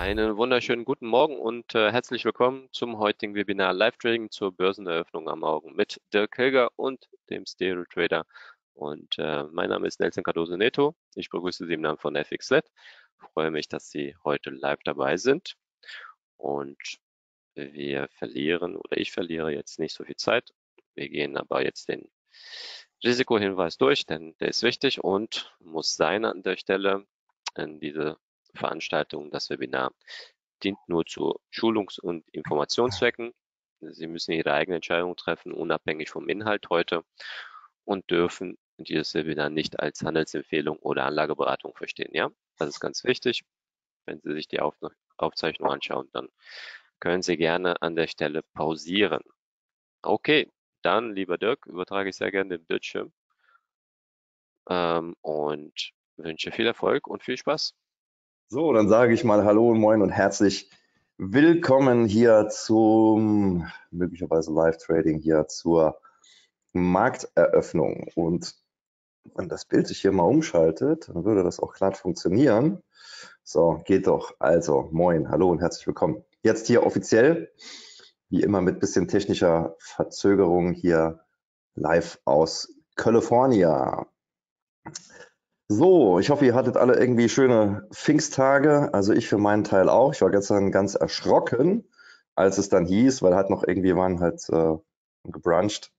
Einen wunderschönen guten Morgen und äh, herzlich willkommen zum heutigen Webinar Live Trading zur Börseneröffnung am Morgen mit Dirk Hilger und dem Stereo Trader. Und äh, mein Name ist Nelson Cardoso Neto. Ich begrüße Sie im Namen von FXLET. Freue mich, dass Sie heute live dabei sind. Und wir verlieren oder ich verliere jetzt nicht so viel Zeit. Wir gehen aber jetzt den Risikohinweis durch, denn der ist wichtig und muss sein an der Stelle. Denn diese Veranstaltung, das Webinar dient nur zu Schulungs- und Informationszwecken. Sie müssen Ihre eigene Entscheidung treffen, unabhängig vom Inhalt heute und dürfen dieses Webinar nicht als Handelsempfehlung oder Anlageberatung verstehen. Ja, das ist ganz wichtig. Wenn Sie sich die Auf Aufzeichnung anschauen, dann können Sie gerne an der Stelle pausieren. Okay, dann, lieber Dirk, übertrage ich sehr gerne den Bildschirm ähm, und wünsche viel Erfolg und viel Spaß. So, dann sage ich mal Hallo und Moin und herzlich willkommen hier zum möglicherweise Live-Trading hier zur Markteröffnung. Und wenn das Bild sich hier mal umschaltet, dann würde das auch glatt funktionieren. So, geht doch. Also, Moin, Hallo und herzlich willkommen. Jetzt hier offiziell, wie immer mit bisschen technischer Verzögerung hier live aus California. So, ich hoffe, ihr hattet alle irgendwie schöne Pfingsttage. Also ich für meinen Teil auch. Ich war gestern ganz erschrocken, als es dann hieß, weil halt noch irgendwie waren halt äh, gebruncht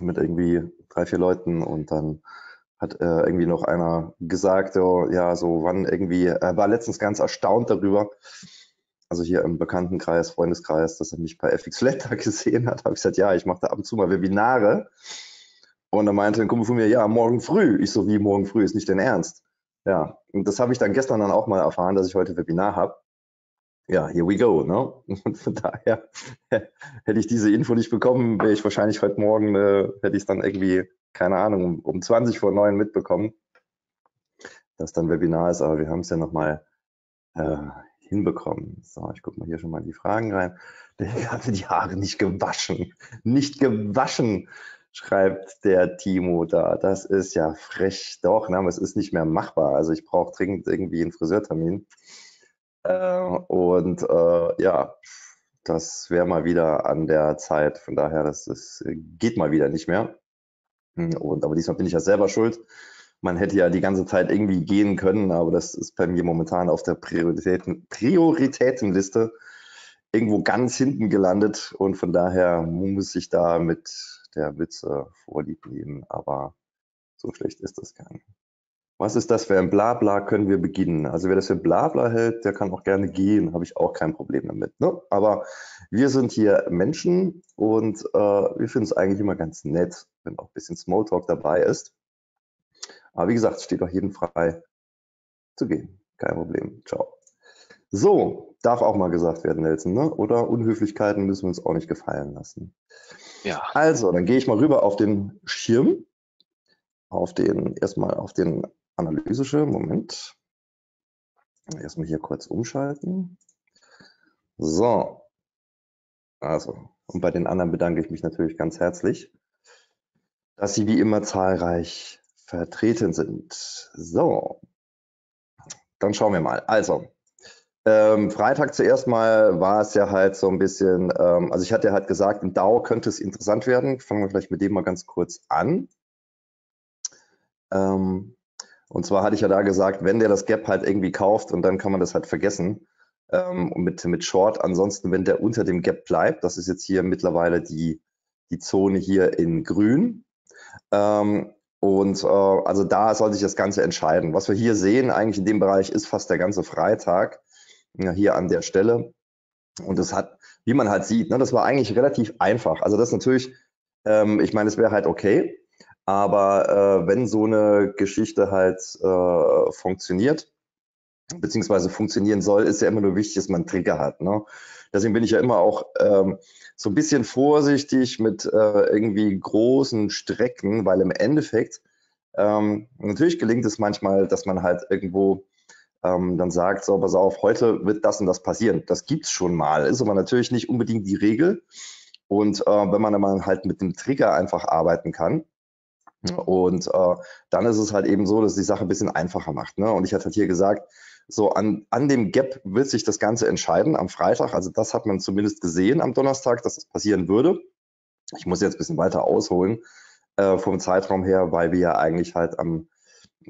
mit irgendwie drei, vier Leuten und dann hat äh, irgendwie noch einer gesagt, oh, ja, so wann irgendwie, er war letztens ganz erstaunt darüber, also hier im Bekanntenkreis, Freundeskreis, dass er mich bei FX Letter gesehen hat, habe ich gesagt, ja, ich mache da ab und zu mal Webinare und dann meinte ein Kumpel von mir, ja, morgen früh. Ich so, wie morgen früh, ist nicht dein Ernst. Ja, und das habe ich dann gestern dann auch mal erfahren, dass ich heute Webinar habe. Ja, here we go. Ne? Und von daher hätte ich diese Info nicht bekommen, wäre ich wahrscheinlich heute Morgen, äh, hätte ich es dann irgendwie, keine Ahnung, um, um 20 vor 9 mitbekommen, dass dann Webinar ist. Aber wir haben es ja nochmal äh, hinbekommen. So, ich gucke mal hier schon mal in die Fragen rein. Der hatte die Haare nicht gewaschen. Nicht gewaschen schreibt der Timo da. Das ist ja frech. Doch, na, es ist nicht mehr machbar. Also ich brauche dringend irgendwie einen Friseurtermin. Äh, und äh, ja, das wäre mal wieder an der Zeit. Von daher, das, das geht mal wieder nicht mehr. Und aber diesmal bin ich ja selber schuld. Man hätte ja die ganze Zeit irgendwie gehen können, aber das ist bei mir momentan auf der Prioritäten, Prioritätenliste irgendwo ganz hinten gelandet und von daher muss ich da mit der Witze vorlieb nehmen, aber so schlecht ist das gar nicht. Was ist das für ein Blabla, können wir beginnen. Also wer das für Blabla hält, der kann auch gerne gehen, habe ich auch kein Problem damit. Ne? Aber wir sind hier Menschen und äh, wir finden es eigentlich immer ganz nett, wenn auch ein bisschen Smalltalk dabei ist. Aber wie gesagt, steht auch jedem frei zu gehen. Kein Problem. Ciao. So, darf auch mal gesagt werden, Nelson, ne? oder Unhöflichkeiten müssen wir uns auch nicht gefallen lassen. Ja. Also, dann gehe ich mal rüber auf den Schirm, auf den, erstmal auf den Analyseschirm. Moment. Erstmal hier kurz umschalten. So. Also, und bei den anderen bedanke ich mich natürlich ganz herzlich, dass Sie wie immer zahlreich vertreten sind. So. Dann schauen wir mal. Also, ähm, Freitag zuerst mal war es ja halt so ein bisschen, ähm, also ich hatte ja halt gesagt, im DAO könnte es interessant werden. Fangen wir vielleicht mit dem mal ganz kurz an. Ähm, und zwar hatte ich ja da gesagt, wenn der das Gap halt irgendwie kauft und dann kann man das halt vergessen ähm, mit, mit Short. Ansonsten, wenn der unter dem Gap bleibt, das ist jetzt hier mittlerweile die, die Zone hier in grün. Ähm, und äh, also da soll sich das Ganze entscheiden. Was wir hier sehen, eigentlich in dem Bereich, ist fast der ganze Freitag hier an der Stelle. Und das hat, wie man halt sieht, ne, das war eigentlich relativ einfach. Also das natürlich, ähm, ich meine, es wäre halt okay, aber äh, wenn so eine Geschichte halt äh, funktioniert, beziehungsweise funktionieren soll, ist ja immer nur wichtig, dass man einen Trigger hat. Ne? Deswegen bin ich ja immer auch ähm, so ein bisschen vorsichtig mit äh, irgendwie großen Strecken, weil im Endeffekt ähm, natürlich gelingt es manchmal, dass man halt irgendwo ähm, dann sagt, so, pass auf, heute wird das und das passieren. Das gibt's schon mal, ist aber natürlich nicht unbedingt die Regel. Und äh, wenn man dann halt mit dem Trigger einfach arbeiten kann, und äh, dann ist es halt eben so, dass die Sache ein bisschen einfacher macht. Ne? Und ich hatte halt hier gesagt, So, an, an dem Gap wird sich das Ganze entscheiden am Freitag. Also das hat man zumindest gesehen am Donnerstag, dass das passieren würde. Ich muss jetzt ein bisschen weiter ausholen äh, vom Zeitraum her, weil wir ja eigentlich halt am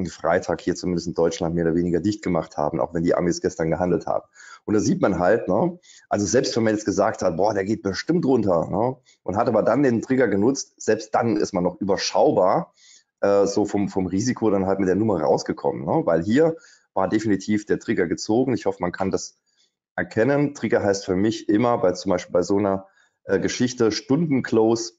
Freitag hier zumindest in Deutschland mehr oder weniger dicht gemacht haben, auch wenn die Amis gestern gehandelt haben. Und da sieht man halt, ne, also selbst wenn man jetzt gesagt hat, boah, der geht bestimmt runter, ne, und hat aber dann den Trigger genutzt, selbst dann ist man noch überschaubar äh, so vom, vom Risiko dann halt mit der Nummer rausgekommen, ne, weil hier war definitiv der Trigger gezogen. Ich hoffe, man kann das erkennen. Trigger heißt für mich immer bei zum Beispiel bei so einer äh, Geschichte Stundenclose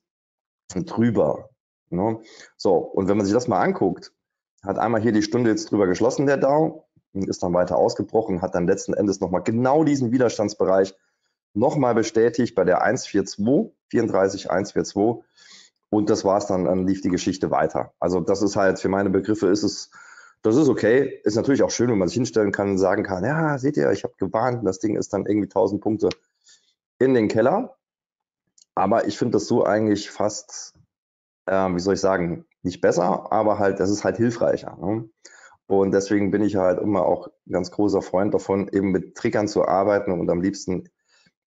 drüber. Ne? So, und wenn man sich das mal anguckt, hat einmal hier die Stunde jetzt drüber geschlossen, der Dow, und ist dann weiter ausgebrochen, hat dann letzten Endes nochmal genau diesen Widerstandsbereich nochmal bestätigt bei der 142, 34, 142. Und das war's dann, dann lief die Geschichte weiter. Also das ist halt, für meine Begriffe ist es, das ist okay. Ist natürlich auch schön, wenn man sich hinstellen kann und sagen kann, ja, seht ihr, ich habe gewarnt, das Ding ist dann irgendwie 1000 Punkte in den Keller. Aber ich finde das so eigentlich fast, äh, wie soll ich sagen, nicht besser, aber halt, das ist halt hilfreicher. Ne? Und deswegen bin ich halt immer auch ganz großer Freund davon, eben mit Triggern zu arbeiten und am liebsten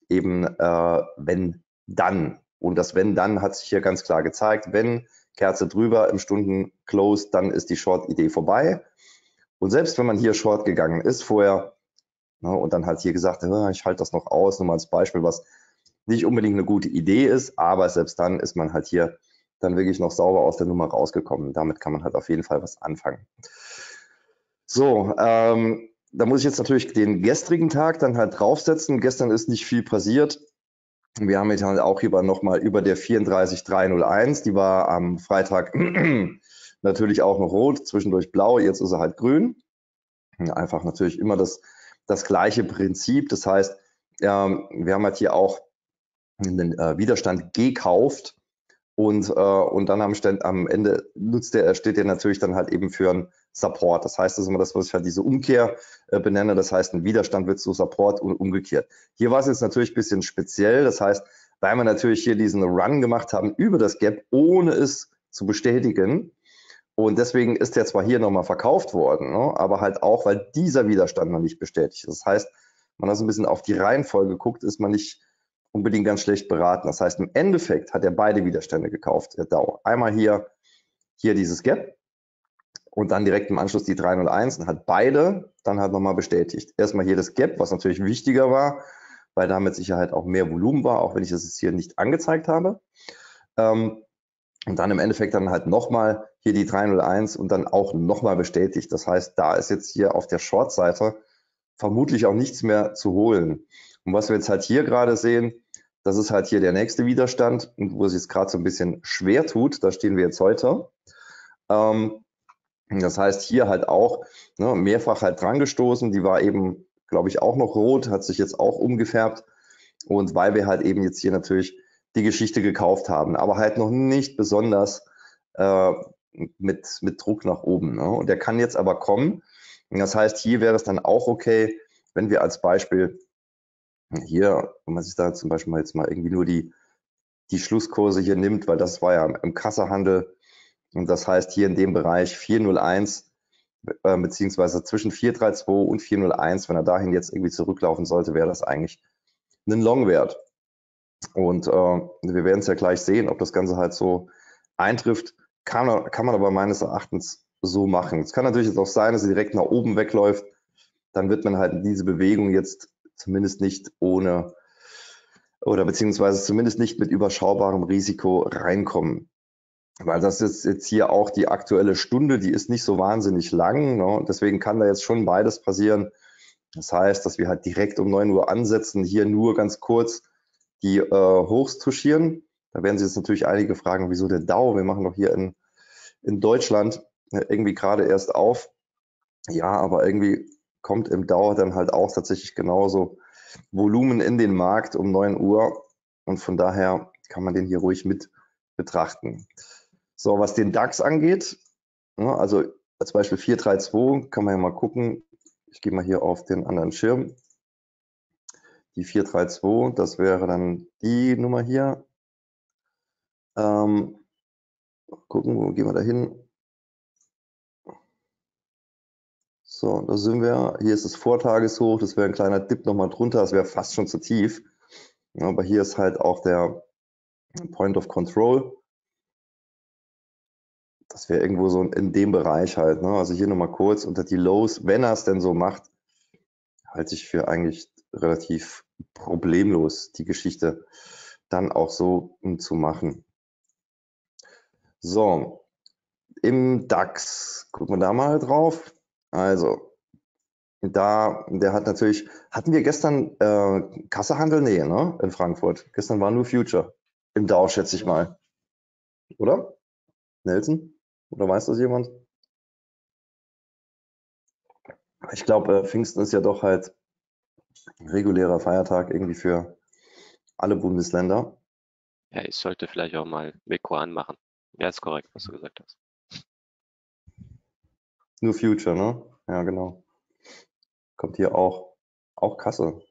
eben, äh, wenn dann. Und das wenn dann hat sich hier ganz klar gezeigt. Wenn Kerze drüber im Stunden Close, dann ist die Short-Idee vorbei. Und selbst wenn man hier Short gegangen ist vorher ne, und dann halt hier gesagt, ja, ich halte das noch aus, nur mal als Beispiel, was nicht unbedingt eine gute Idee ist, aber selbst dann ist man halt hier dann wirklich noch sauber aus der Nummer rausgekommen. Damit kann man halt auf jeden Fall was anfangen. So, ähm, da muss ich jetzt natürlich den gestrigen Tag dann halt draufsetzen. Gestern ist nicht viel passiert. Wir haben jetzt halt auch hier nochmal über der 34301, die war am Freitag natürlich auch noch rot, zwischendurch blau, jetzt ist er halt grün. Einfach natürlich immer das, das gleiche Prinzip. Das heißt, ähm, wir haben halt hier auch den äh, Widerstand gekauft und, äh, und dann am, am Ende nutzt der, steht der natürlich dann halt eben für einen Support. Das heißt, das ist immer das, was ich halt diese Umkehr äh, benenne. Das heißt, ein Widerstand wird zu Support und umgekehrt. Hier war es jetzt natürlich ein bisschen speziell. Das heißt, weil wir natürlich hier diesen Run gemacht haben über das Gap, ohne es zu bestätigen. Und deswegen ist der zwar hier nochmal verkauft worden, ne, aber halt auch, weil dieser Widerstand noch nicht bestätigt ist. Das heißt, man hat so ein bisschen auf die Reihenfolge guckt, ist man nicht unbedingt ganz schlecht beraten. Das heißt, im Endeffekt hat er beide Widerstände gekauft, der DAO. Einmal hier, hier dieses Gap und dann direkt im Anschluss die 301 und hat beide dann halt nochmal bestätigt. Erstmal hier das Gap, was natürlich wichtiger war, weil da mit Sicherheit auch mehr Volumen war, auch wenn ich das jetzt hier nicht angezeigt habe. Ähm, und dann im Endeffekt dann halt nochmal hier die 301 und dann auch nochmal bestätigt. Das heißt, da ist jetzt hier auf der Short-Seite vermutlich auch nichts mehr zu holen. Und was wir jetzt halt hier gerade sehen, das ist halt hier der nächste Widerstand und wo es jetzt gerade so ein bisschen schwer tut, da stehen wir jetzt heute. Ähm, das heißt, hier halt auch ne, mehrfach halt dran gestoßen. Die war eben, glaube ich, auch noch rot, hat sich jetzt auch umgefärbt. Und weil wir halt eben jetzt hier natürlich die Geschichte gekauft haben, aber halt noch nicht besonders äh, mit, mit Druck nach oben. Ne? Und der kann jetzt aber kommen. Das heißt, hier wäre es dann auch okay, wenn wir als Beispiel hier, wenn man sich da zum Beispiel jetzt mal irgendwie nur die, die Schlusskurse hier nimmt, weil das war ja im Kassehandel und das heißt hier in dem Bereich 401 äh, beziehungsweise zwischen 432 und 401, wenn er dahin jetzt irgendwie zurücklaufen sollte, wäre das eigentlich ein Longwert. Und äh, wir werden es ja gleich sehen, ob das Ganze halt so eintrifft. Kann, kann man aber meines Erachtens so machen. Es kann natürlich jetzt auch sein, dass er direkt nach oben wegläuft. Dann wird man halt diese Bewegung jetzt zumindest nicht ohne oder beziehungsweise zumindest nicht mit überschaubarem Risiko reinkommen. Weil das ist jetzt hier auch die aktuelle Stunde, die ist nicht so wahnsinnig lang. Ne? Deswegen kann da jetzt schon beides passieren. Das heißt, dass wir halt direkt um 9 Uhr ansetzen, hier nur ganz kurz die äh, Hochs touchieren. Da werden sich jetzt natürlich einige fragen, wieso der DAO? Wir machen doch hier in, in Deutschland äh, irgendwie gerade erst auf. Ja, aber irgendwie kommt im Dauer dann halt auch tatsächlich genauso Volumen in den Markt um 9 Uhr und von daher kann man den hier ruhig mit betrachten. So, was den DAX angeht, ne, also als Beispiel 432 kann man ja mal gucken. Ich gehe mal hier auf den anderen Schirm. Die 432, das wäre dann die Nummer hier. Ähm, gucken, wo gehen wir da hin? So, da sind wir. Hier ist das Vortageshoch, das wäre ein kleiner Dip nochmal drunter, das wäre fast schon zu tief. Aber hier ist halt auch der Point of Control. Das wäre irgendwo so in dem Bereich halt. Ne? Also hier nochmal kurz unter die Lows, wenn er es denn so macht, halte ich für eigentlich relativ problemlos, die Geschichte dann auch so zu machen. So, im DAX, gucken wir da mal drauf. Also, da, der hat natürlich, hatten wir gestern äh, Kassehandel? Nee, ne? In Frankfurt. Gestern war nur Future. Im DAO, schätze ich mal. Oder? Nelson? Oder weiß das jemand? Ich glaube, äh, Pfingsten ist ja doch halt regulärer Feiertag irgendwie für alle Bundesländer. Ja, ich sollte vielleicht auch mal Mikro anmachen. Ja, ist korrekt, was du gesagt hast. Nur Future, ne? Ja, genau. Kommt hier auch, auch Kasse.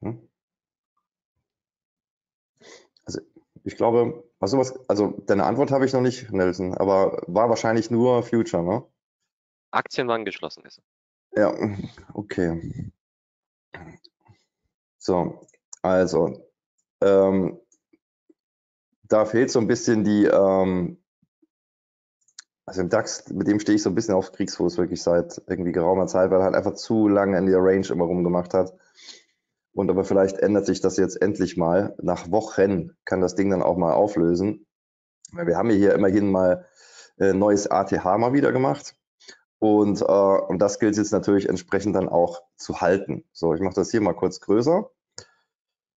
Hm? Also ich glaube, was sowas, also deine Antwort habe ich noch nicht, Nelson, aber war wahrscheinlich nur Future, ne? Aktien waren geschlossen gestern. Ja, okay. So, also, ähm, da fehlt so ein bisschen die, ähm, also im DAX, mit dem stehe ich so ein bisschen auf Kriegsfuß wirklich seit irgendwie geraumer Zeit, weil er halt einfach zu lange in der Range immer rumgemacht hat. Und aber vielleicht ändert sich das jetzt endlich mal. Nach Wochen kann das Ding dann auch mal auflösen. Wir haben hier immerhin mal äh, neues ATH mal wieder gemacht. Und, äh, und das gilt jetzt natürlich entsprechend dann auch zu halten. So, ich mache das hier mal kurz größer.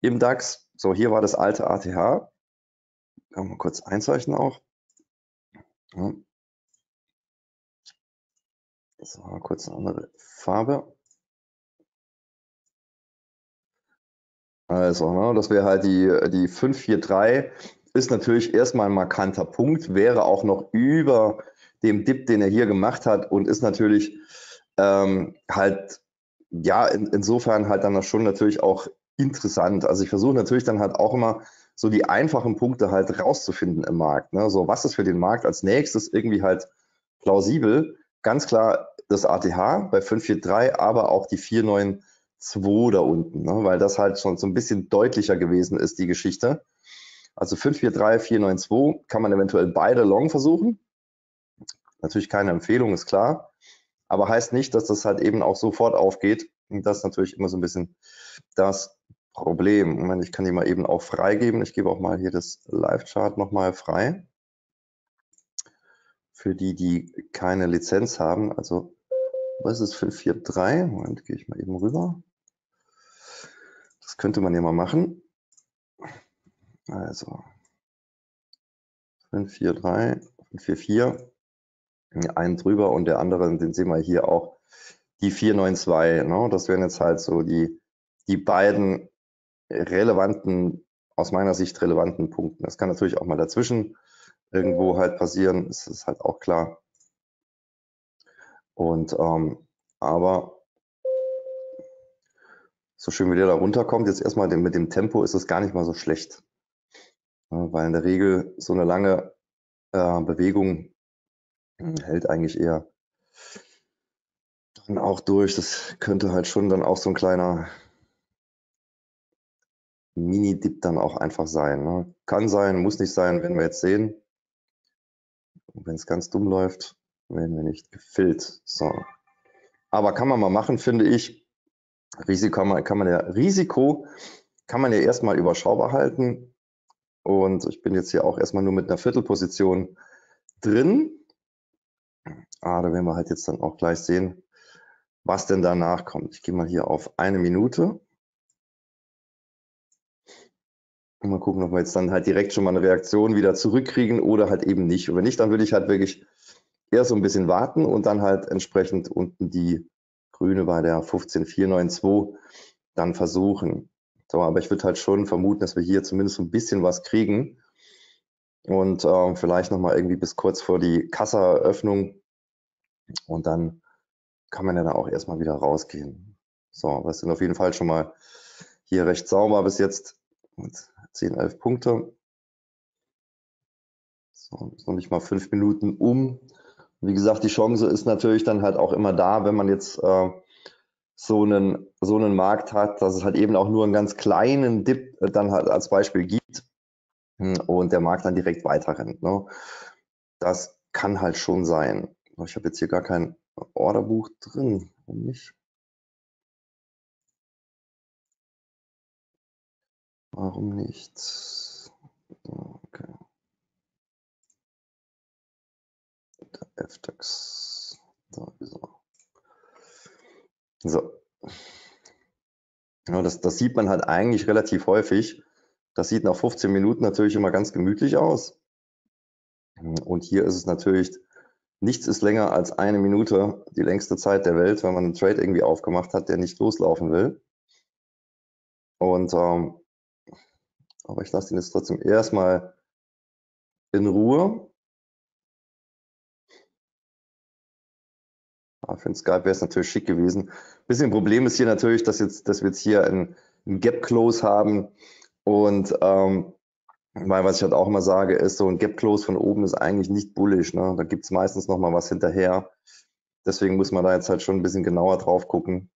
Im DAX, so hier war das alte ATH. Kann man kurz einzeichnen auch. Ja. So, kurz eine andere Farbe. Also, ne, das wäre halt die, die 543, ist natürlich erstmal ein markanter Punkt, wäre auch noch über dem Dip, den er hier gemacht hat und ist natürlich ähm, halt, ja, in, insofern halt dann schon natürlich auch interessant. Also ich versuche natürlich dann halt auch immer so die einfachen Punkte halt rauszufinden im Markt. Ne? So, was ist für den Markt als nächstes irgendwie halt plausibel? Ganz klar das ATH bei 543, aber auch die 492 da unten, ne? weil das halt schon so ein bisschen deutlicher gewesen ist, die Geschichte. Also 543, 492 kann man eventuell beide long versuchen. Natürlich keine Empfehlung, ist klar. Aber heißt nicht, dass das halt eben auch sofort aufgeht. Und das ist natürlich immer so ein bisschen das Problem. Moment, ich kann die mal eben auch freigeben. Ich gebe auch mal hier das Live-Chart nochmal frei. Für die, die keine Lizenz haben. Also was ist 543? Moment, gehe ich mal eben rüber. Das könnte man ja mal machen. Also 543, 544, einen drüber und der andere, den sehen wir hier auch, die 492. Ne? Das wären jetzt halt so die, die beiden relevanten, aus meiner Sicht relevanten Punkten. Das kann natürlich auch mal dazwischen irgendwo halt passieren, das ist halt auch klar. Und ähm, aber so schön wie der da runterkommt, jetzt erstmal mit dem Tempo ist es gar nicht mal so schlecht. Weil in der Regel so eine lange äh, Bewegung hält eigentlich eher dann auch durch. Das könnte halt schon dann auch so ein kleiner Mini-Dip dann auch einfach sein. Ne? Kann sein, muss nicht sein, werden wir jetzt sehen. Wenn es ganz dumm läuft, werden wir nicht gefilzt. So. Aber kann man mal machen, finde ich. Risiko kann man, kann man ja, Risiko kann man ja erstmal überschaubar halten. Und ich bin jetzt hier auch erstmal nur mit einer Viertelposition drin. Ah, da werden wir halt jetzt dann auch gleich sehen, was denn danach kommt. Ich gehe mal hier auf eine Minute. Und mal gucken, ob wir jetzt dann halt direkt schon mal eine Reaktion wieder zurückkriegen oder halt eben nicht. Und wenn nicht, dann würde ich halt wirklich eher so ein bisschen warten und dann halt entsprechend unten die grüne bei der 15492 dann versuchen. So, aber ich würde halt schon vermuten, dass wir hier zumindest ein bisschen was kriegen und äh, vielleicht nochmal irgendwie bis kurz vor die Kassaeröffnung und dann kann man ja dann auch erstmal wieder rausgehen. So, aber es sind auf jeden Fall schon mal hier recht sauber bis jetzt. 10, 11 Punkte. So, ist noch nicht mal fünf Minuten um. Wie gesagt, die Chance ist natürlich dann halt auch immer da, wenn man jetzt äh, so, einen, so einen Markt hat, dass es halt eben auch nur einen ganz kleinen Dip äh, dann halt als Beispiel gibt hm, und der Markt dann direkt weiterrennt. Ne? Das kann halt schon sein. Ich habe jetzt hier gar kein Orderbuch drin. Warum nicht? Warum nicht? Okay. FTAX. Da ist er. So. Ja, das, das sieht man halt eigentlich relativ häufig. Das sieht nach 15 Minuten natürlich immer ganz gemütlich aus. Und hier ist es natürlich, nichts ist länger als eine Minute, die längste Zeit der Welt, wenn man einen Trade irgendwie aufgemacht hat, der nicht loslaufen will. Und ähm, aber ich lasse ihn jetzt trotzdem erstmal in Ruhe. Für den Skype wäre es natürlich schick gewesen. Bisschen Problem ist hier natürlich, dass, jetzt, dass wir jetzt hier ein, ein Gap Close haben. Und ähm, weil was ich halt auch immer sage, ist, so ein Gap Close von oben ist eigentlich nicht bullish. Ne? Da gibt es meistens noch mal was hinterher. Deswegen muss man da jetzt halt schon ein bisschen genauer drauf gucken.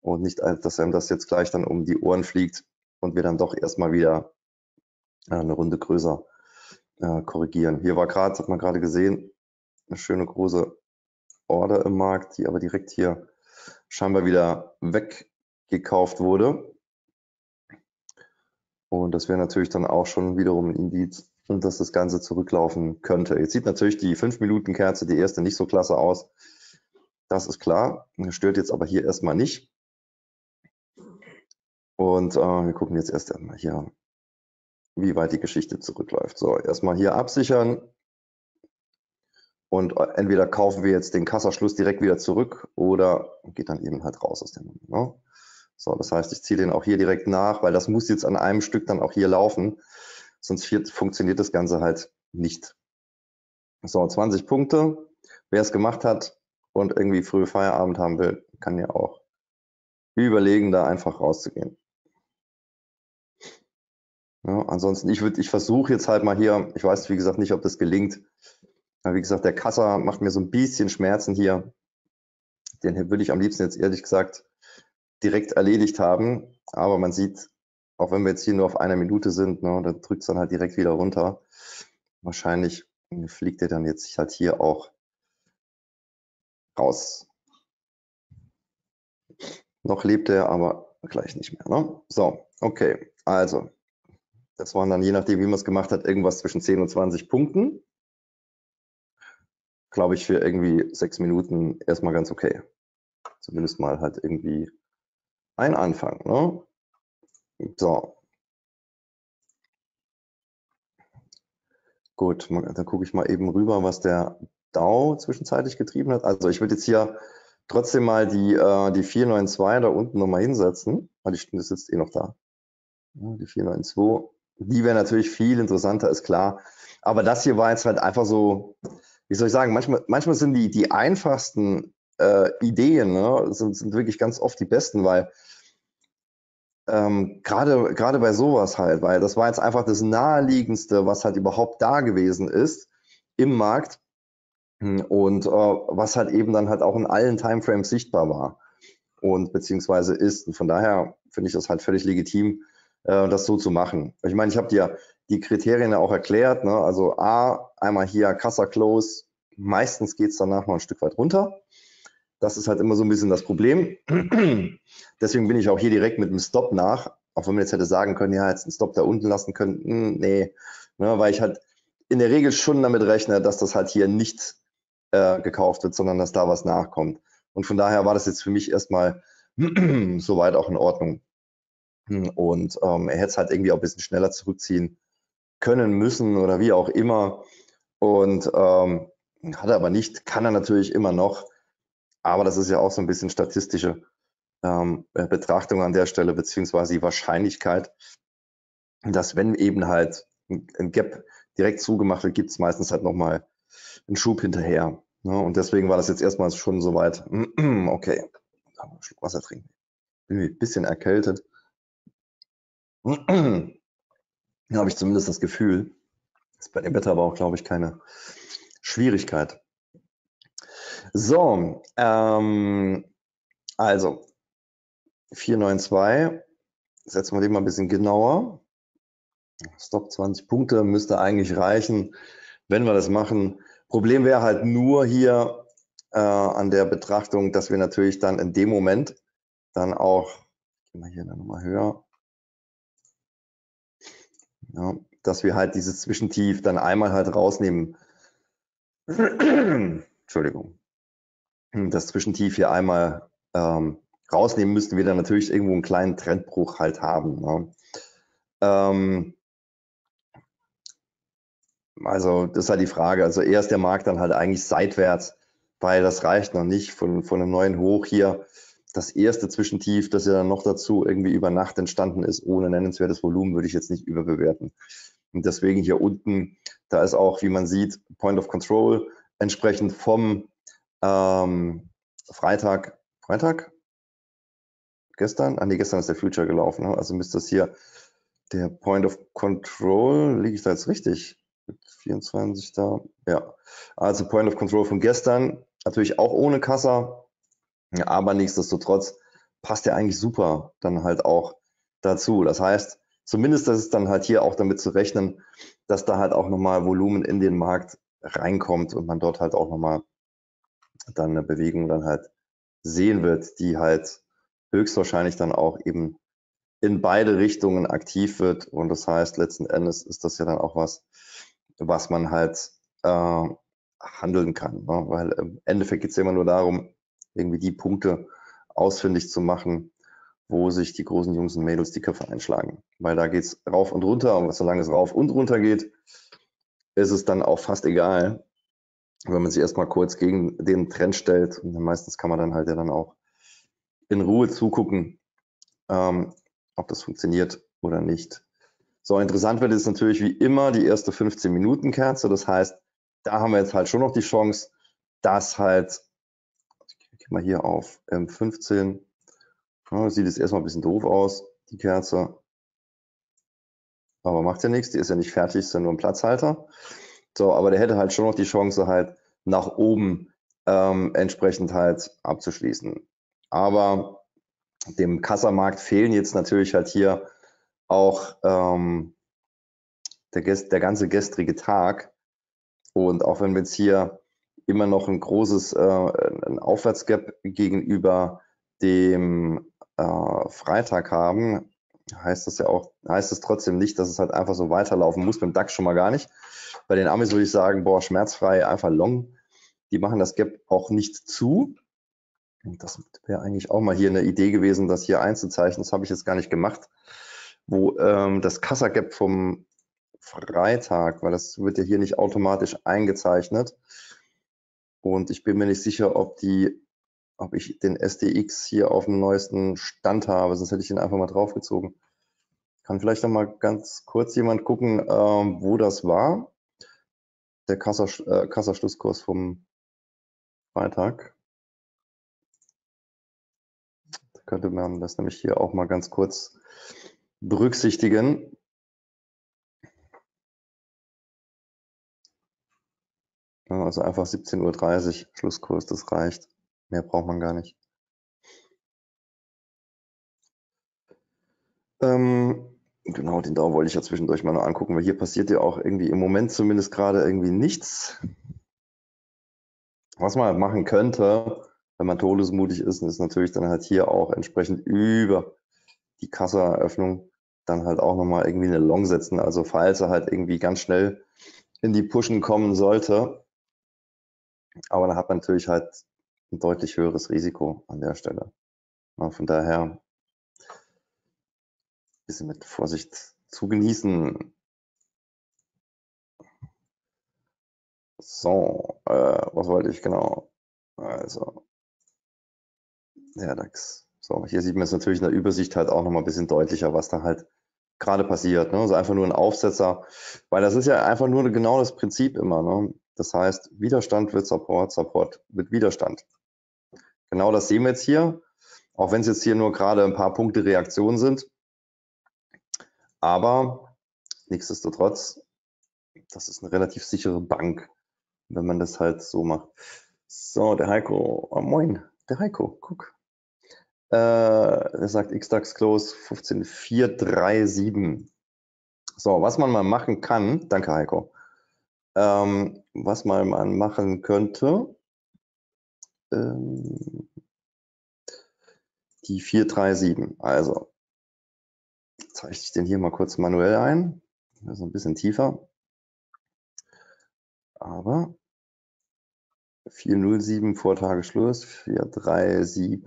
Und nicht, dass einem das jetzt gleich dann um die Ohren fliegt und wir dann doch erstmal wieder äh, eine Runde größer äh, korrigieren. Hier war gerade, hat man gerade gesehen, eine schöne große Order im Markt, die aber direkt hier scheinbar wieder weggekauft wurde. Und das wäre natürlich dann auch schon wiederum ein Indiz, dass das Ganze zurücklaufen könnte. Jetzt sieht natürlich die 5-Minuten-Kerze, die erste, nicht so klasse aus. Das ist klar. Stört jetzt aber hier erstmal nicht. Und äh, wir gucken jetzt erst einmal hier, wie weit die Geschichte zurückläuft. So, erstmal hier absichern. Und entweder kaufen wir jetzt den Kassaschluss direkt wieder zurück oder geht dann eben halt raus aus dem. Ne? So, das heißt, ich ziehe den auch hier direkt nach, weil das muss jetzt an einem Stück dann auch hier laufen. Sonst funktioniert das Ganze halt nicht. So, 20 Punkte. Wer es gemacht hat und irgendwie früh Feierabend haben will, kann ja auch überlegen, da einfach rauszugehen. Ja, ansonsten, ich würde, ich versuche jetzt halt mal hier, ich weiß wie gesagt nicht, ob das gelingt, wie gesagt, der Kasser macht mir so ein bisschen Schmerzen hier. Den würde ich am liebsten jetzt ehrlich gesagt direkt erledigt haben. Aber man sieht, auch wenn wir jetzt hier nur auf einer Minute sind, ne, dann drückt es dann halt direkt wieder runter. Wahrscheinlich fliegt er dann jetzt halt hier auch raus. Noch lebt er, aber gleich nicht mehr. Ne? So, okay. Also, das waren dann je nachdem, wie man es gemacht hat, irgendwas zwischen 10 und 20 Punkten glaube ich, für irgendwie sechs Minuten erstmal ganz okay. Zumindest mal halt irgendwie ein Anfang. Ne? So. Gut, dann gucke ich mal eben rüber, was der DAO zwischenzeitlich getrieben hat. Also ich würde jetzt hier trotzdem mal die, äh, die 492 da unten nochmal hinsetzen, weil die Stunde sitzt eh noch da. Ja, die 492, die wäre natürlich viel interessanter, ist klar. Aber das hier war jetzt halt einfach so, wie soll ich sagen, manchmal, manchmal sind die, die einfachsten äh, Ideen, ne, sind, sind wirklich ganz oft die besten, weil ähm, gerade bei sowas halt, weil das war jetzt einfach das naheliegendste, was halt überhaupt da gewesen ist im Markt hm, und äh, was halt eben dann halt auch in allen Timeframes sichtbar war und beziehungsweise ist. Und von daher finde ich das halt völlig legitim, äh, das so zu machen. Ich meine, ich habe dir die Kriterien auch erklärt. Ne? Also A, einmal hier Kassa Close, meistens geht es danach mal ein Stück weit runter. Das ist halt immer so ein bisschen das Problem. Deswegen bin ich auch hier direkt mit einem Stop nach, auch wenn man jetzt hätte sagen können, ja, jetzt einen Stop da unten lassen können. Hm, nee, ne, weil ich halt in der Regel schon damit rechne, dass das halt hier nicht äh, gekauft wird, sondern dass da was nachkommt. Und von daher war das jetzt für mich erstmal soweit auch in Ordnung. Und ähm, er hätte es halt irgendwie auch ein bisschen schneller zurückziehen können müssen oder wie auch immer. Und ähm, hat er aber nicht, kann er natürlich immer noch. Aber das ist ja auch so ein bisschen statistische ähm, Betrachtung an der Stelle, beziehungsweise die Wahrscheinlichkeit, dass wenn eben halt ein Gap direkt zugemacht wird, gibt es meistens halt nochmal einen Schub hinterher. Ne? Und deswegen war das jetzt erstmal schon soweit. Okay, Wasser trinken. Bin ein bisschen erkältet. habe ich zumindest das Gefühl. Ist bei dem Wetter aber auch, glaube ich, keine Schwierigkeit. So, ähm, also 492, setzen wir den mal ein bisschen genauer. Stop 20 Punkte müsste eigentlich reichen, wenn wir das machen. Problem wäre halt nur hier äh, an der Betrachtung, dass wir natürlich dann in dem Moment dann auch, gehen wir hier nochmal höher, ja, dass wir halt dieses Zwischentief dann einmal halt rausnehmen. Entschuldigung. Das Zwischentief hier einmal ähm, rausnehmen, müssten wir dann natürlich irgendwo einen kleinen Trendbruch halt haben. Ne? Ähm, also das ist halt die Frage. Also erst der Markt dann halt eigentlich seitwärts, weil das reicht noch nicht von, von einem neuen Hoch hier. Das erste Zwischentief, das ja dann noch dazu irgendwie über Nacht entstanden ist, ohne nennenswertes Volumen, würde ich jetzt nicht überbewerten. Und deswegen hier unten, da ist auch, wie man sieht, Point of Control entsprechend vom ähm, Freitag, Freitag? Gestern? Ah nee, gestern ist der Future gelaufen. Ne? Also müsste das hier der Point of Control, liege ich da jetzt richtig? 24 da, ja. Also Point of Control von gestern, natürlich auch ohne Kassa, aber nichtsdestotrotz passt der eigentlich super dann halt auch dazu. Das heißt, zumindest das ist dann halt hier auch damit zu rechnen, dass da halt auch nochmal Volumen in den Markt reinkommt und man dort halt auch nochmal dann eine Bewegung dann halt sehen wird, die halt höchstwahrscheinlich dann auch eben in beide Richtungen aktiv wird. Und das heißt, letzten Endes ist das ja dann auch was, was man halt äh, handeln kann. Ne? Weil im Endeffekt geht es ja immer nur darum, irgendwie die Punkte ausfindig zu machen, wo sich die großen Jungs und Mädels die Köpfe einschlagen. Weil da geht es rauf und runter und solange es rauf und runter geht, ist es dann auch fast egal, wenn man sich erstmal kurz gegen den Trend stellt. Und meistens kann man dann halt ja dann auch in Ruhe zugucken, ähm, ob das funktioniert oder nicht. So, interessant wird jetzt natürlich wie immer die erste 15-Minuten-Kerze. Das heißt, da haben wir jetzt halt schon noch die Chance, dass halt, mal hier auf M15, ja, sieht jetzt erstmal ein bisschen doof aus, die Kerze. Aber macht ja nichts, die ist ja nicht fertig, ist ja nur ein Platzhalter. So, aber der hätte halt schon noch die Chance halt nach oben ähm, entsprechend halt abzuschließen. Aber dem Kassamarkt fehlen jetzt natürlich halt hier auch ähm, der, der ganze gestrige Tag. Und auch wenn wir jetzt hier immer noch ein großes äh, ein Aufwärtsgap gegenüber dem äh, Freitag haben, heißt das ja auch, heißt es trotzdem nicht, dass es halt einfach so weiterlaufen muss, beim DAX schon mal gar nicht. Bei den Amis würde ich sagen, boah, schmerzfrei, einfach long. Die machen das Gap auch nicht zu. Und das wäre eigentlich auch mal hier eine Idee gewesen, das hier einzuzeichnen. Das habe ich jetzt gar nicht gemacht wo ähm, das Kassa-Gap vom Freitag, weil das wird ja hier nicht automatisch eingezeichnet. Und ich bin mir nicht sicher, ob die, ob ich den SDX hier auf dem neuesten Stand habe, sonst hätte ich ihn einfach mal draufgezogen. Kann vielleicht noch mal ganz kurz jemand gucken, ähm, wo das war? Der Kassa, äh, vom Freitag. Da könnte man das nämlich hier auch mal ganz kurz berücksichtigen. Also einfach 17.30 Uhr Schlusskurs, das reicht. Mehr braucht man gar nicht. Ähm, genau, den Daumen wollte ich ja zwischendurch mal noch angucken, weil hier passiert ja auch irgendwie im Moment zumindest gerade irgendwie nichts. Was man machen könnte, wenn man todesmutig ist, ist natürlich dann halt hier auch entsprechend über die Kassaeröffnung dann halt auch nochmal irgendwie eine Long setzen. Also falls er halt irgendwie ganz schnell in die Pushen kommen sollte. Aber dann hat man natürlich halt ein deutlich höheres Risiko an der Stelle. Ja, von daher ein bisschen mit Vorsicht zu genießen. So, äh, was wollte ich genau? Also, der DAX so, hier sieht man es natürlich in der Übersicht halt auch nochmal ein bisschen deutlicher, was da halt gerade passiert. Ne? Also einfach nur ein Aufsetzer, weil das ist ja einfach nur genau das Prinzip immer. Ne? Das heißt, Widerstand wird Support, Support wird Widerstand. Genau das sehen wir jetzt hier, auch wenn es jetzt hier nur gerade ein paar Punkte Reaktion sind. Aber nichtsdestotrotz, das ist eine relativ sichere Bank, wenn man das halt so macht. So, der Heiko, oh, moin, der Heiko, guck. Äh, er sagt XDAX Close 15437. So, was man mal machen kann, danke Heiko, ähm, was man mal machen könnte, ähm, die 437. Also, zeichne ich den hier mal kurz manuell ein. Ist ein bisschen tiefer. Aber 407 vor Tagesschluss, 437.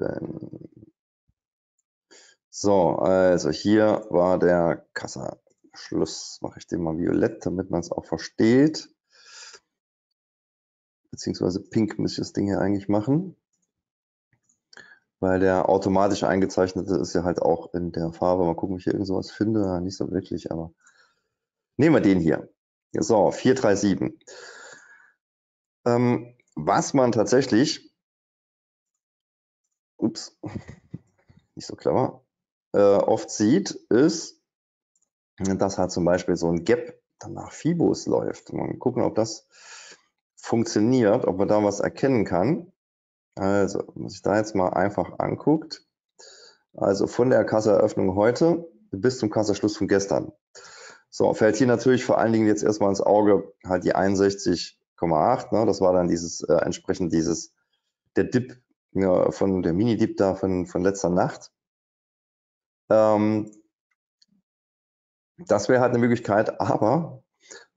So, also hier war der Kassaschluss. Mache ich den mal violett, damit man es auch versteht. Beziehungsweise pink müsste ich das Ding hier eigentlich machen. Weil der automatisch eingezeichnete ist ja halt auch in der Farbe. Mal gucken, ob ich hier irgend sowas finde. Nicht so wirklich, aber nehmen wir den hier. So, 437. Ähm, was man tatsächlich, ups, nicht so clever, äh, oft sieht, ist, dass halt zum Beispiel so ein Gap dann nach Fibos läuft. Mal gucken, ob das funktioniert, ob man da was erkennen kann. Also, wenn man sich da jetzt mal einfach anguckt, also von der Kasseeröffnung heute bis zum Kasserschluss von gestern. So, fällt hier natürlich vor allen Dingen jetzt erstmal ins Auge halt die 61 8,8. Ne? Das war dann dieses äh, entsprechend dieses der Dip ja, von der Mini-Dip da von, von letzter Nacht. Ähm, das wäre halt eine Möglichkeit, aber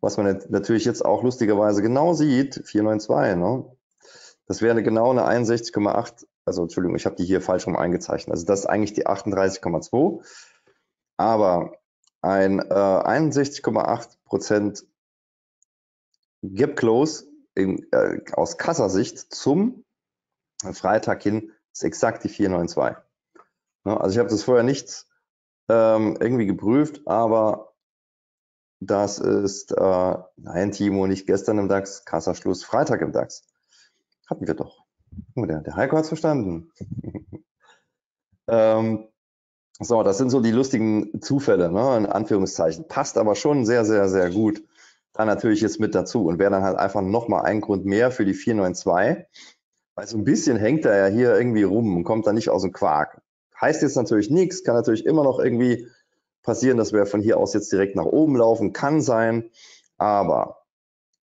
was man natürlich jetzt auch lustigerweise genau sieht, 492, ne? das wäre genau eine 61,8, also Entschuldigung, ich habe die hier falsch rum eingezeichnet. Also das ist eigentlich die 38,2, aber ein äh, 61,8 Prozent Gap Close in, äh, aus Kassasicht zum Freitag hin ist exakt die 492. Ja, also ich habe das vorher nicht ähm, irgendwie geprüft, aber das ist, äh, nein, Timo, nicht gestern im DAX, Kassaschluss Freitag im DAX. Hatten wir doch. Oh, der, der Heiko hat es verstanden. ähm, so, das sind so die lustigen Zufälle, ne, in Anführungszeichen. Passt aber schon sehr, sehr, sehr gut da natürlich jetzt mit dazu und wäre dann halt einfach nochmal ein Grund mehr für die 492, weil so ein bisschen hängt er ja hier irgendwie rum und kommt da nicht aus dem Quark. Heißt jetzt natürlich nichts, kann natürlich immer noch irgendwie passieren, dass wir von hier aus jetzt direkt nach oben laufen, kann sein, aber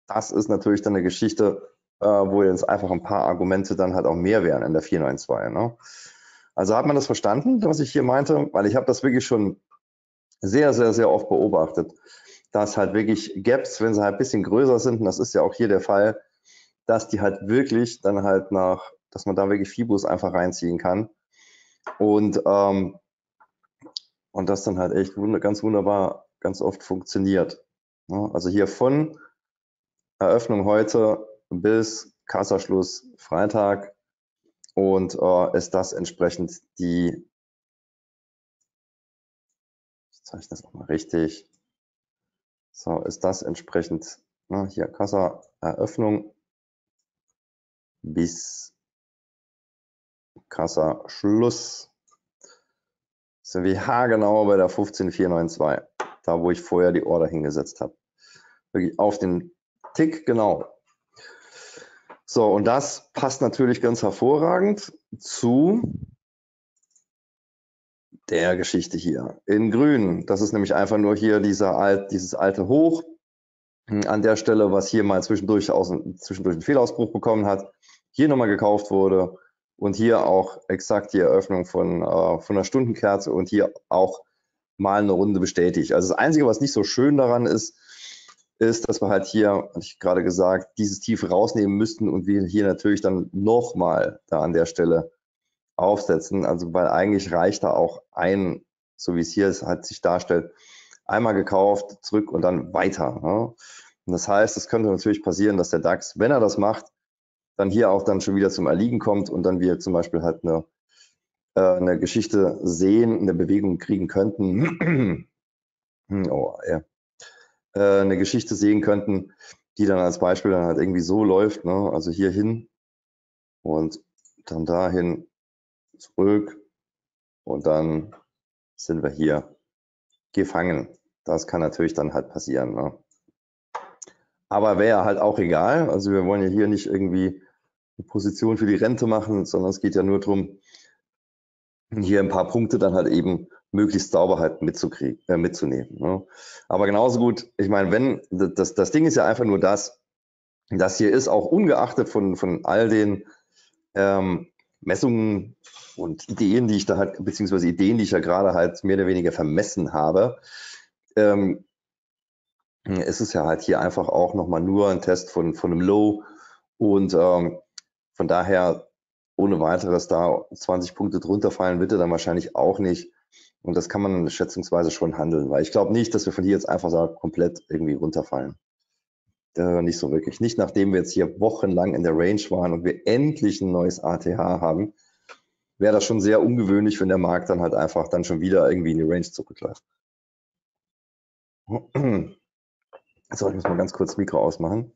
das ist natürlich dann eine Geschichte, äh, wo jetzt einfach ein paar Argumente dann halt auch mehr wären in der 492. Ne? Also hat man das verstanden, was ich hier meinte? Weil ich habe das wirklich schon sehr, sehr, sehr oft beobachtet dass halt wirklich Gaps, wenn sie halt ein bisschen größer sind, und das ist ja auch hier der Fall, dass die halt wirklich dann halt nach, dass man da wirklich Fibus einfach reinziehen kann. Und, ähm, und das dann halt echt wund ganz wunderbar ganz oft funktioniert. Ja, also hier von Eröffnung heute bis Kassaschluss Freitag und äh, ist das entsprechend die, ich zeichne das auch mal richtig, so, ist das entsprechend ne, hier Kassa-Eröffnung bis Kassa-Schluss. Sind wir haargenau bei der 15492, da wo ich vorher die Order hingesetzt habe. Wirklich auf den Tick genau. So, und das passt natürlich ganz hervorragend zu der Geschichte hier. In grün, das ist nämlich einfach nur hier dieser alt, dieses alte Hoch hm, an der Stelle, was hier mal zwischendurch, aus, zwischendurch einen Fehlausbruch bekommen hat, hier nochmal gekauft wurde und hier auch exakt die Eröffnung von, äh, von einer Stundenkerze und hier auch mal eine Runde bestätigt. Also das Einzige, was nicht so schön daran ist, ist, dass wir halt hier, hatte ich gerade gesagt, dieses Tief rausnehmen müssten und wir hier natürlich dann nochmal da an der Stelle aufsetzen. Also weil eigentlich reicht da auch ein, so wie es hier ist, halt sich darstellt, einmal gekauft, zurück und dann weiter. Ne? Und das heißt, es könnte natürlich passieren, dass der DAX, wenn er das macht, dann hier auch dann schon wieder zum Erliegen kommt und dann wir zum Beispiel halt eine, äh, eine Geschichte sehen, eine Bewegung kriegen könnten. oh, ja. Äh, eine Geschichte sehen könnten, die dann als Beispiel dann halt irgendwie so läuft, ne? also hier hin und dann dahin zurück und dann sind wir hier gefangen. Das kann natürlich dann halt passieren. Ne? Aber wäre halt auch egal. Also wir wollen ja hier nicht irgendwie eine Position für die Rente machen, sondern es geht ja nur darum, hier ein paar Punkte dann halt eben möglichst sauber halt mitzukriegen, äh, mitzunehmen. Ne? Aber genauso gut, ich meine, wenn, das, das Ding ist ja einfach nur das, das hier ist auch ungeachtet von, von all den ähm, Messungen und Ideen, die ich da halt, beziehungsweise Ideen, die ich ja gerade halt mehr oder weniger vermessen habe, ähm, ist es ja halt hier einfach auch nochmal nur ein Test von, von einem Low und ähm, von daher ohne weiteres da 20 Punkte drunter fallen er dann wahrscheinlich auch nicht. Und das kann man schätzungsweise schon handeln, weil ich glaube nicht, dass wir von hier jetzt einfach da komplett irgendwie runterfallen. Äh, nicht so wirklich. Nicht nachdem wir jetzt hier wochenlang in der Range waren und wir endlich ein neues ATH haben, wäre das schon sehr ungewöhnlich, wenn der Markt dann halt einfach dann schon wieder irgendwie in die Range zurückläuft. So, ich muss mal ganz kurz das Mikro ausmachen.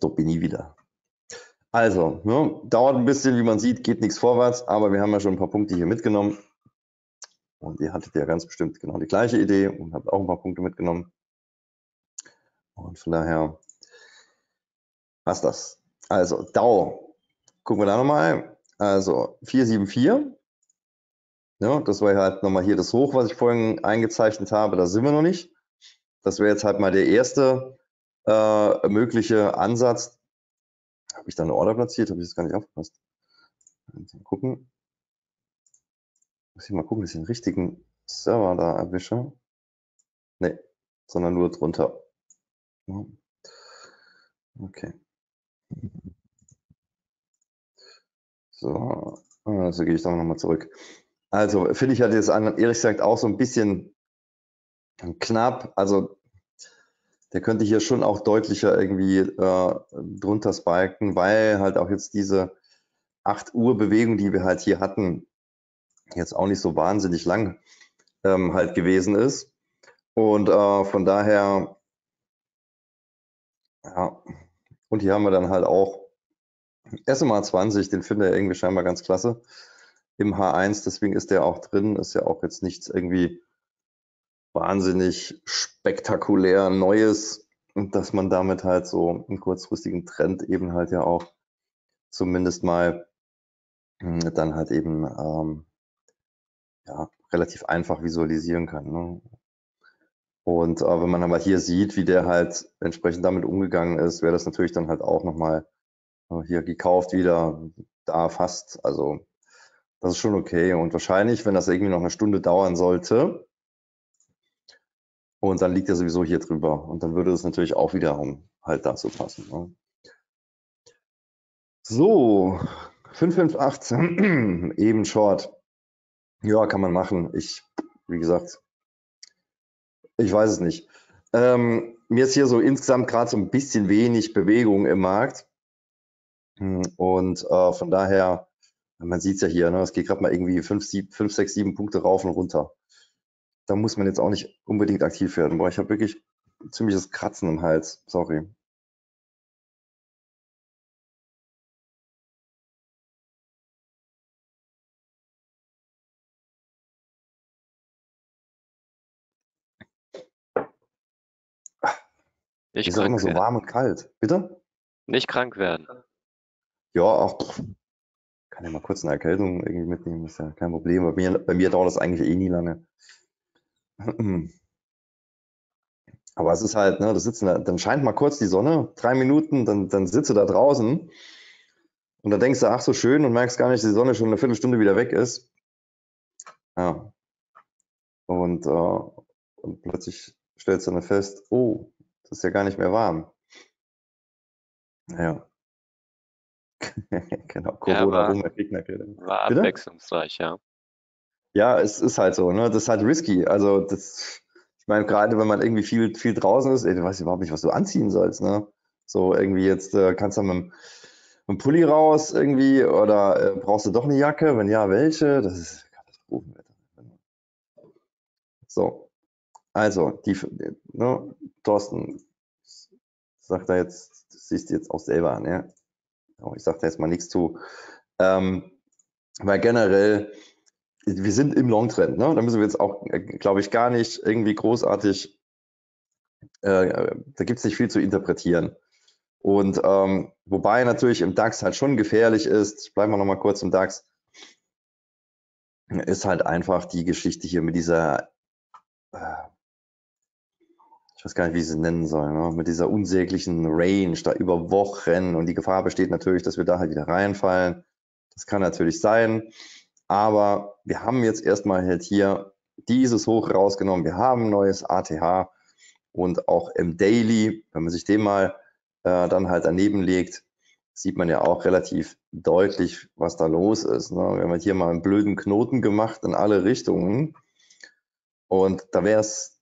So bin ich wieder. Also, ne, dauert ein bisschen, wie man sieht, geht nichts vorwärts, aber wir haben ja schon ein paar Punkte hier mitgenommen. Und ihr hattet ja ganz bestimmt genau die gleiche Idee und habt auch ein paar Punkte mitgenommen. Und von daher passt das. Also, DAO. Gucken wir da nochmal. Also, 474. Ja, das war halt nochmal hier das Hoch, was ich vorhin eingezeichnet habe. Da sind wir noch nicht. Das wäre jetzt halt mal der erste äh, mögliche Ansatz. Habe ich da eine Order platziert? Habe ich das gar nicht aufgepasst? Mal gucken. Muss ich mal gucken, dass ich den richtigen Server da erwische. Nee, sondern nur drunter. Okay. So, also gehe ich da nochmal zurück. Also finde ich halt jetzt ehrlich gesagt auch so ein bisschen knapp. Also der könnte hier schon auch deutlicher irgendwie äh, drunter spiken, weil halt auch jetzt diese 8 Uhr Bewegung, die wir halt hier hatten, jetzt auch nicht so wahnsinnig lang ähm, halt gewesen ist. Und äh, von daher, ja, und hier haben wir dann halt auch SMA 20, den finde ich irgendwie scheinbar ganz klasse im H1, deswegen ist der auch drin, ist ja auch jetzt nichts irgendwie wahnsinnig spektakulär Neues und dass man damit halt so einen kurzfristigen Trend eben halt ja auch zumindest mal hm, dann halt eben ähm, ja, relativ einfach visualisieren kann. Ne? Und äh, wenn man aber hier sieht, wie der halt entsprechend damit umgegangen ist, wäre das natürlich dann halt auch nochmal äh, hier gekauft wieder, da fast. Also das ist schon okay. Und wahrscheinlich, wenn das irgendwie noch eine Stunde dauern sollte, und dann liegt er sowieso hier drüber. Und dann würde es natürlich auch wiederum halt dazu passen. Ne? So, 558, eben Short. Ja, kann man machen. Ich, wie gesagt, ich weiß es nicht. Ähm, mir ist hier so insgesamt gerade so ein bisschen wenig Bewegung im Markt. Hm, und äh, von daher, man sieht es ja hier, ne, es geht gerade mal irgendwie 5, 6, 7 Punkte rauf und runter da muss man jetzt auch nicht unbedingt aktiv werden. Boah, ich habe wirklich ziemliches Kratzen im Hals. Sorry. Nicht ist auch immer so warm und kalt. Bitte? Nicht krank werden. Ja, auch. Kann ja mal kurz eine Erkältung irgendwie mitnehmen, ist ja kein Problem. Bei mir, bei mir dauert das eigentlich eh nie lange. Aber es ist halt, ne, das sitzen da, dann scheint mal kurz die Sonne, drei Minuten, dann, dann sitze da draußen und dann denkst du, ach so schön und merkst gar nicht, dass die Sonne schon eine Viertelstunde wieder weg ist. Ja. Und, äh, und plötzlich stellst du dann fest, oh, das ist ja gar nicht mehr warm. Ja. genau, Corona ja, war, rum, war abwechslungsreich, ja. Ja, es ist halt so, ne? Das ist halt risky. Also das, ich meine, gerade wenn man irgendwie viel, viel draußen ist, ey, du weißt überhaupt nicht, was du anziehen sollst, ne? So irgendwie jetzt äh, kannst du mit, dem Pulli raus irgendwie oder äh, brauchst du doch eine Jacke? Wenn ja, welche? Das ist Katastrophenwetter. So, also die, ne, Thorsten sagt da jetzt, das siehst du jetzt auch selber an, ja. Ich sag da jetzt mal nichts zu. Ähm, weil generell wir sind im Long-Trend. Ne? Da müssen wir jetzt auch, äh, glaube ich, gar nicht irgendwie großartig, äh, da gibt es nicht viel zu interpretieren. Und ähm, wobei natürlich im DAX halt schon gefährlich ist, bleiben wir nochmal kurz im DAX, ist halt einfach die Geschichte hier mit dieser, äh, ich weiß gar nicht, wie ich sie nennen soll, ne? mit dieser unsäglichen Range da über Wochen und die Gefahr besteht natürlich, dass wir da halt wieder reinfallen. Das kann natürlich sein, aber wir haben jetzt erstmal halt hier dieses Hoch rausgenommen. Wir haben neues ATH und auch im Daily, wenn man sich den mal äh, dann halt daneben legt, sieht man ja auch relativ deutlich, was da los ist. Ne? Wir haben hier mal einen blöden Knoten gemacht in alle Richtungen. Und da wäre es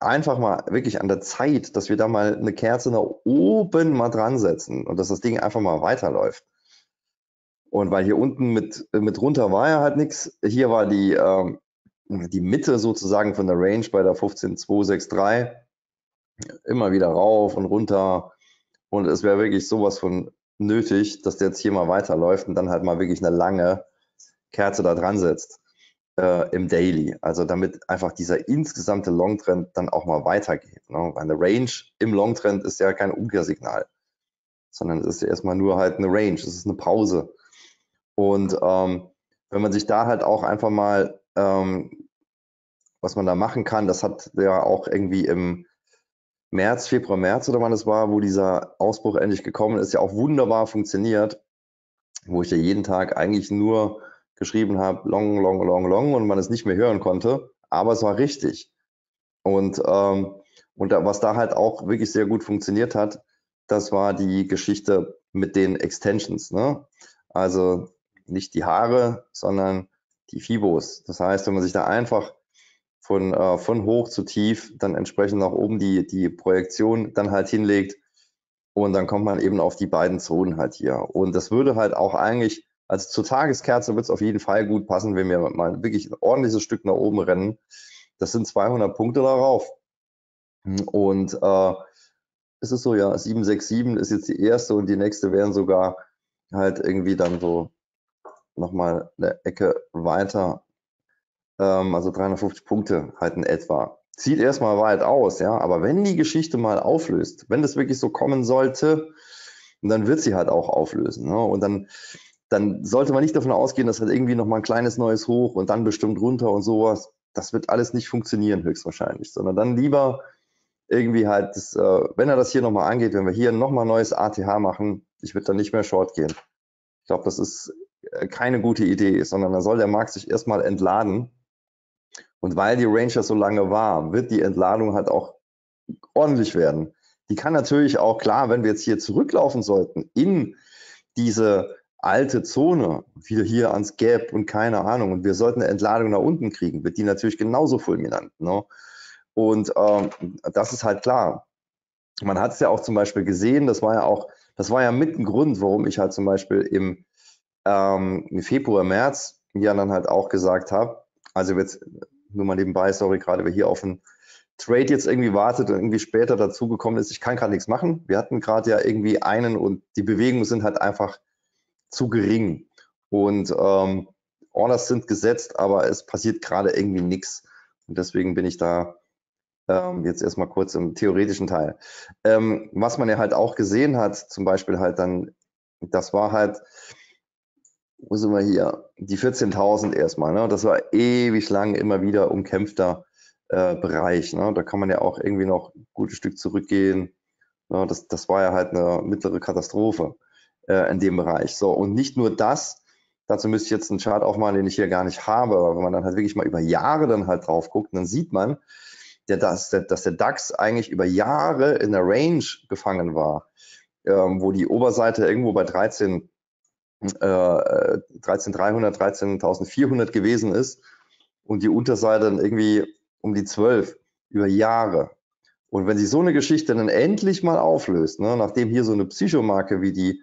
einfach mal wirklich an der Zeit, dass wir da mal eine Kerze nach oben mal dran setzen und dass das Ding einfach mal weiterläuft. Und weil hier unten mit, mit runter war ja halt nichts. Hier war die, ähm, die Mitte sozusagen von der Range bei der 15263 immer wieder rauf und runter. Und es wäre wirklich sowas von nötig, dass der jetzt hier mal weiterläuft und dann halt mal wirklich eine lange Kerze da dran setzt äh, im Daily. Also damit einfach dieser insgesamte Longtrend dann auch mal weitergeht. Ne? Weil eine Range im Longtrend ist ja kein Umkehrsignal, sondern es ist ja erstmal nur halt eine Range, es ist eine Pause. Und ähm, wenn man sich da halt auch einfach mal, ähm, was man da machen kann, das hat ja auch irgendwie im März, Februar, März oder wann es war, wo dieser Ausbruch endlich gekommen ist, ja auch wunderbar funktioniert, wo ich ja jeden Tag eigentlich nur geschrieben habe, long, long, long, long und man es nicht mehr hören konnte, aber es war richtig. Und, ähm, und da, was da halt auch wirklich sehr gut funktioniert hat, das war die Geschichte mit den Extensions. Ne? Also nicht die Haare, sondern die Fibos. Das heißt, wenn man sich da einfach von, äh, von hoch zu tief, dann entsprechend nach oben die, die Projektion dann halt hinlegt. Und dann kommt man eben auf die beiden Zonen halt hier. Und das würde halt auch eigentlich, also zur Tageskerze wird es auf jeden Fall gut passen, wenn wir mal wirklich ein ordentliches Stück nach oben rennen. Das sind 200 Punkte darauf. Und äh, es ist so, ja, 767 ist jetzt die erste und die nächste wären sogar halt irgendwie dann so nochmal eine Ecke weiter ähm, also 350 Punkte halt in etwa. Sieht erstmal weit aus, ja, aber wenn die Geschichte mal auflöst, wenn das wirklich so kommen sollte, dann wird sie halt auch auflösen. Ne? Und dann, dann sollte man nicht davon ausgehen, dass halt irgendwie nochmal ein kleines neues Hoch und dann bestimmt runter und sowas. Das wird alles nicht funktionieren, höchstwahrscheinlich, sondern dann lieber irgendwie halt, das, äh, wenn er das hier nochmal angeht, wenn wir hier nochmal neues ATH machen, ich würde dann nicht mehr short gehen. Ich glaube, das ist keine gute Idee, sondern da soll der Markt sich erstmal entladen und weil die Ranger so lange war, wird die Entladung halt auch ordentlich werden. Die kann natürlich auch, klar, wenn wir jetzt hier zurücklaufen sollten in diese alte Zone, wieder hier ans Gap und keine Ahnung, und wir sollten eine Entladung nach unten kriegen, wird die natürlich genauso fulminant. Ne? Und ähm, das ist halt klar. Man hat es ja auch zum Beispiel gesehen, das war ja auch, das war ja mit ein Grund, warum ich halt zum Beispiel im, ähm, Februar, März ja dann halt auch gesagt habe, also jetzt nur mal nebenbei, sorry, gerade wer hier auf einen Trade jetzt irgendwie wartet und irgendwie später dazugekommen ist, ich kann gerade nichts machen. Wir hatten gerade ja irgendwie einen und die Bewegungen sind halt einfach zu gering. Und ähm, Orders sind gesetzt, aber es passiert gerade irgendwie nichts. Und deswegen bin ich da ähm, jetzt erstmal kurz im theoretischen Teil. Ähm, was man ja halt auch gesehen hat, zum Beispiel halt dann, das war halt, wo sind wir hier? Die 14.000 erstmal. Ne? Das war ewig lang immer wieder umkämpfter äh, Bereich. Ne? Da kann man ja auch irgendwie noch ein gutes Stück zurückgehen. Ne? Das, das war ja halt eine mittlere Katastrophe äh, in dem Bereich. So, und nicht nur das, dazu müsste ich jetzt einen Chart aufmachen, den ich hier gar nicht habe, aber wenn man dann halt wirklich mal über Jahre dann halt drauf guckt, dann sieht man, der, dass, der, dass der DAX eigentlich über Jahre in der Range gefangen war, ähm, wo die Oberseite irgendwo bei 13 äh, 13.300, 13.400 gewesen ist und die Unterseite dann irgendwie um die 12 über Jahre. Und wenn sich so eine Geschichte dann endlich mal auflöst, ne, nachdem hier so eine Psychomarke wie die,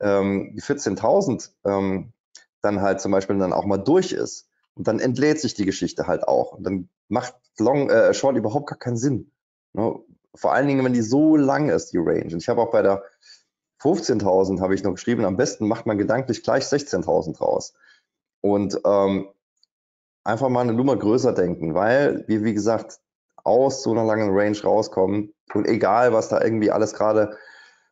ähm, die 14.000 ähm, dann halt zum Beispiel dann auch mal durch ist, und dann entlädt sich die Geschichte halt auch. Und dann macht Long, äh, Short überhaupt gar keinen Sinn. Ne? Vor allen Dingen, wenn die so lang ist, die Range. Und ich habe auch bei der 15.000 habe ich noch geschrieben, am besten macht man gedanklich gleich 16.000 raus. Und ähm, einfach mal eine Nummer größer denken, weil wir, wie gesagt, aus so einer langen Range rauskommen und egal, was da irgendwie alles gerade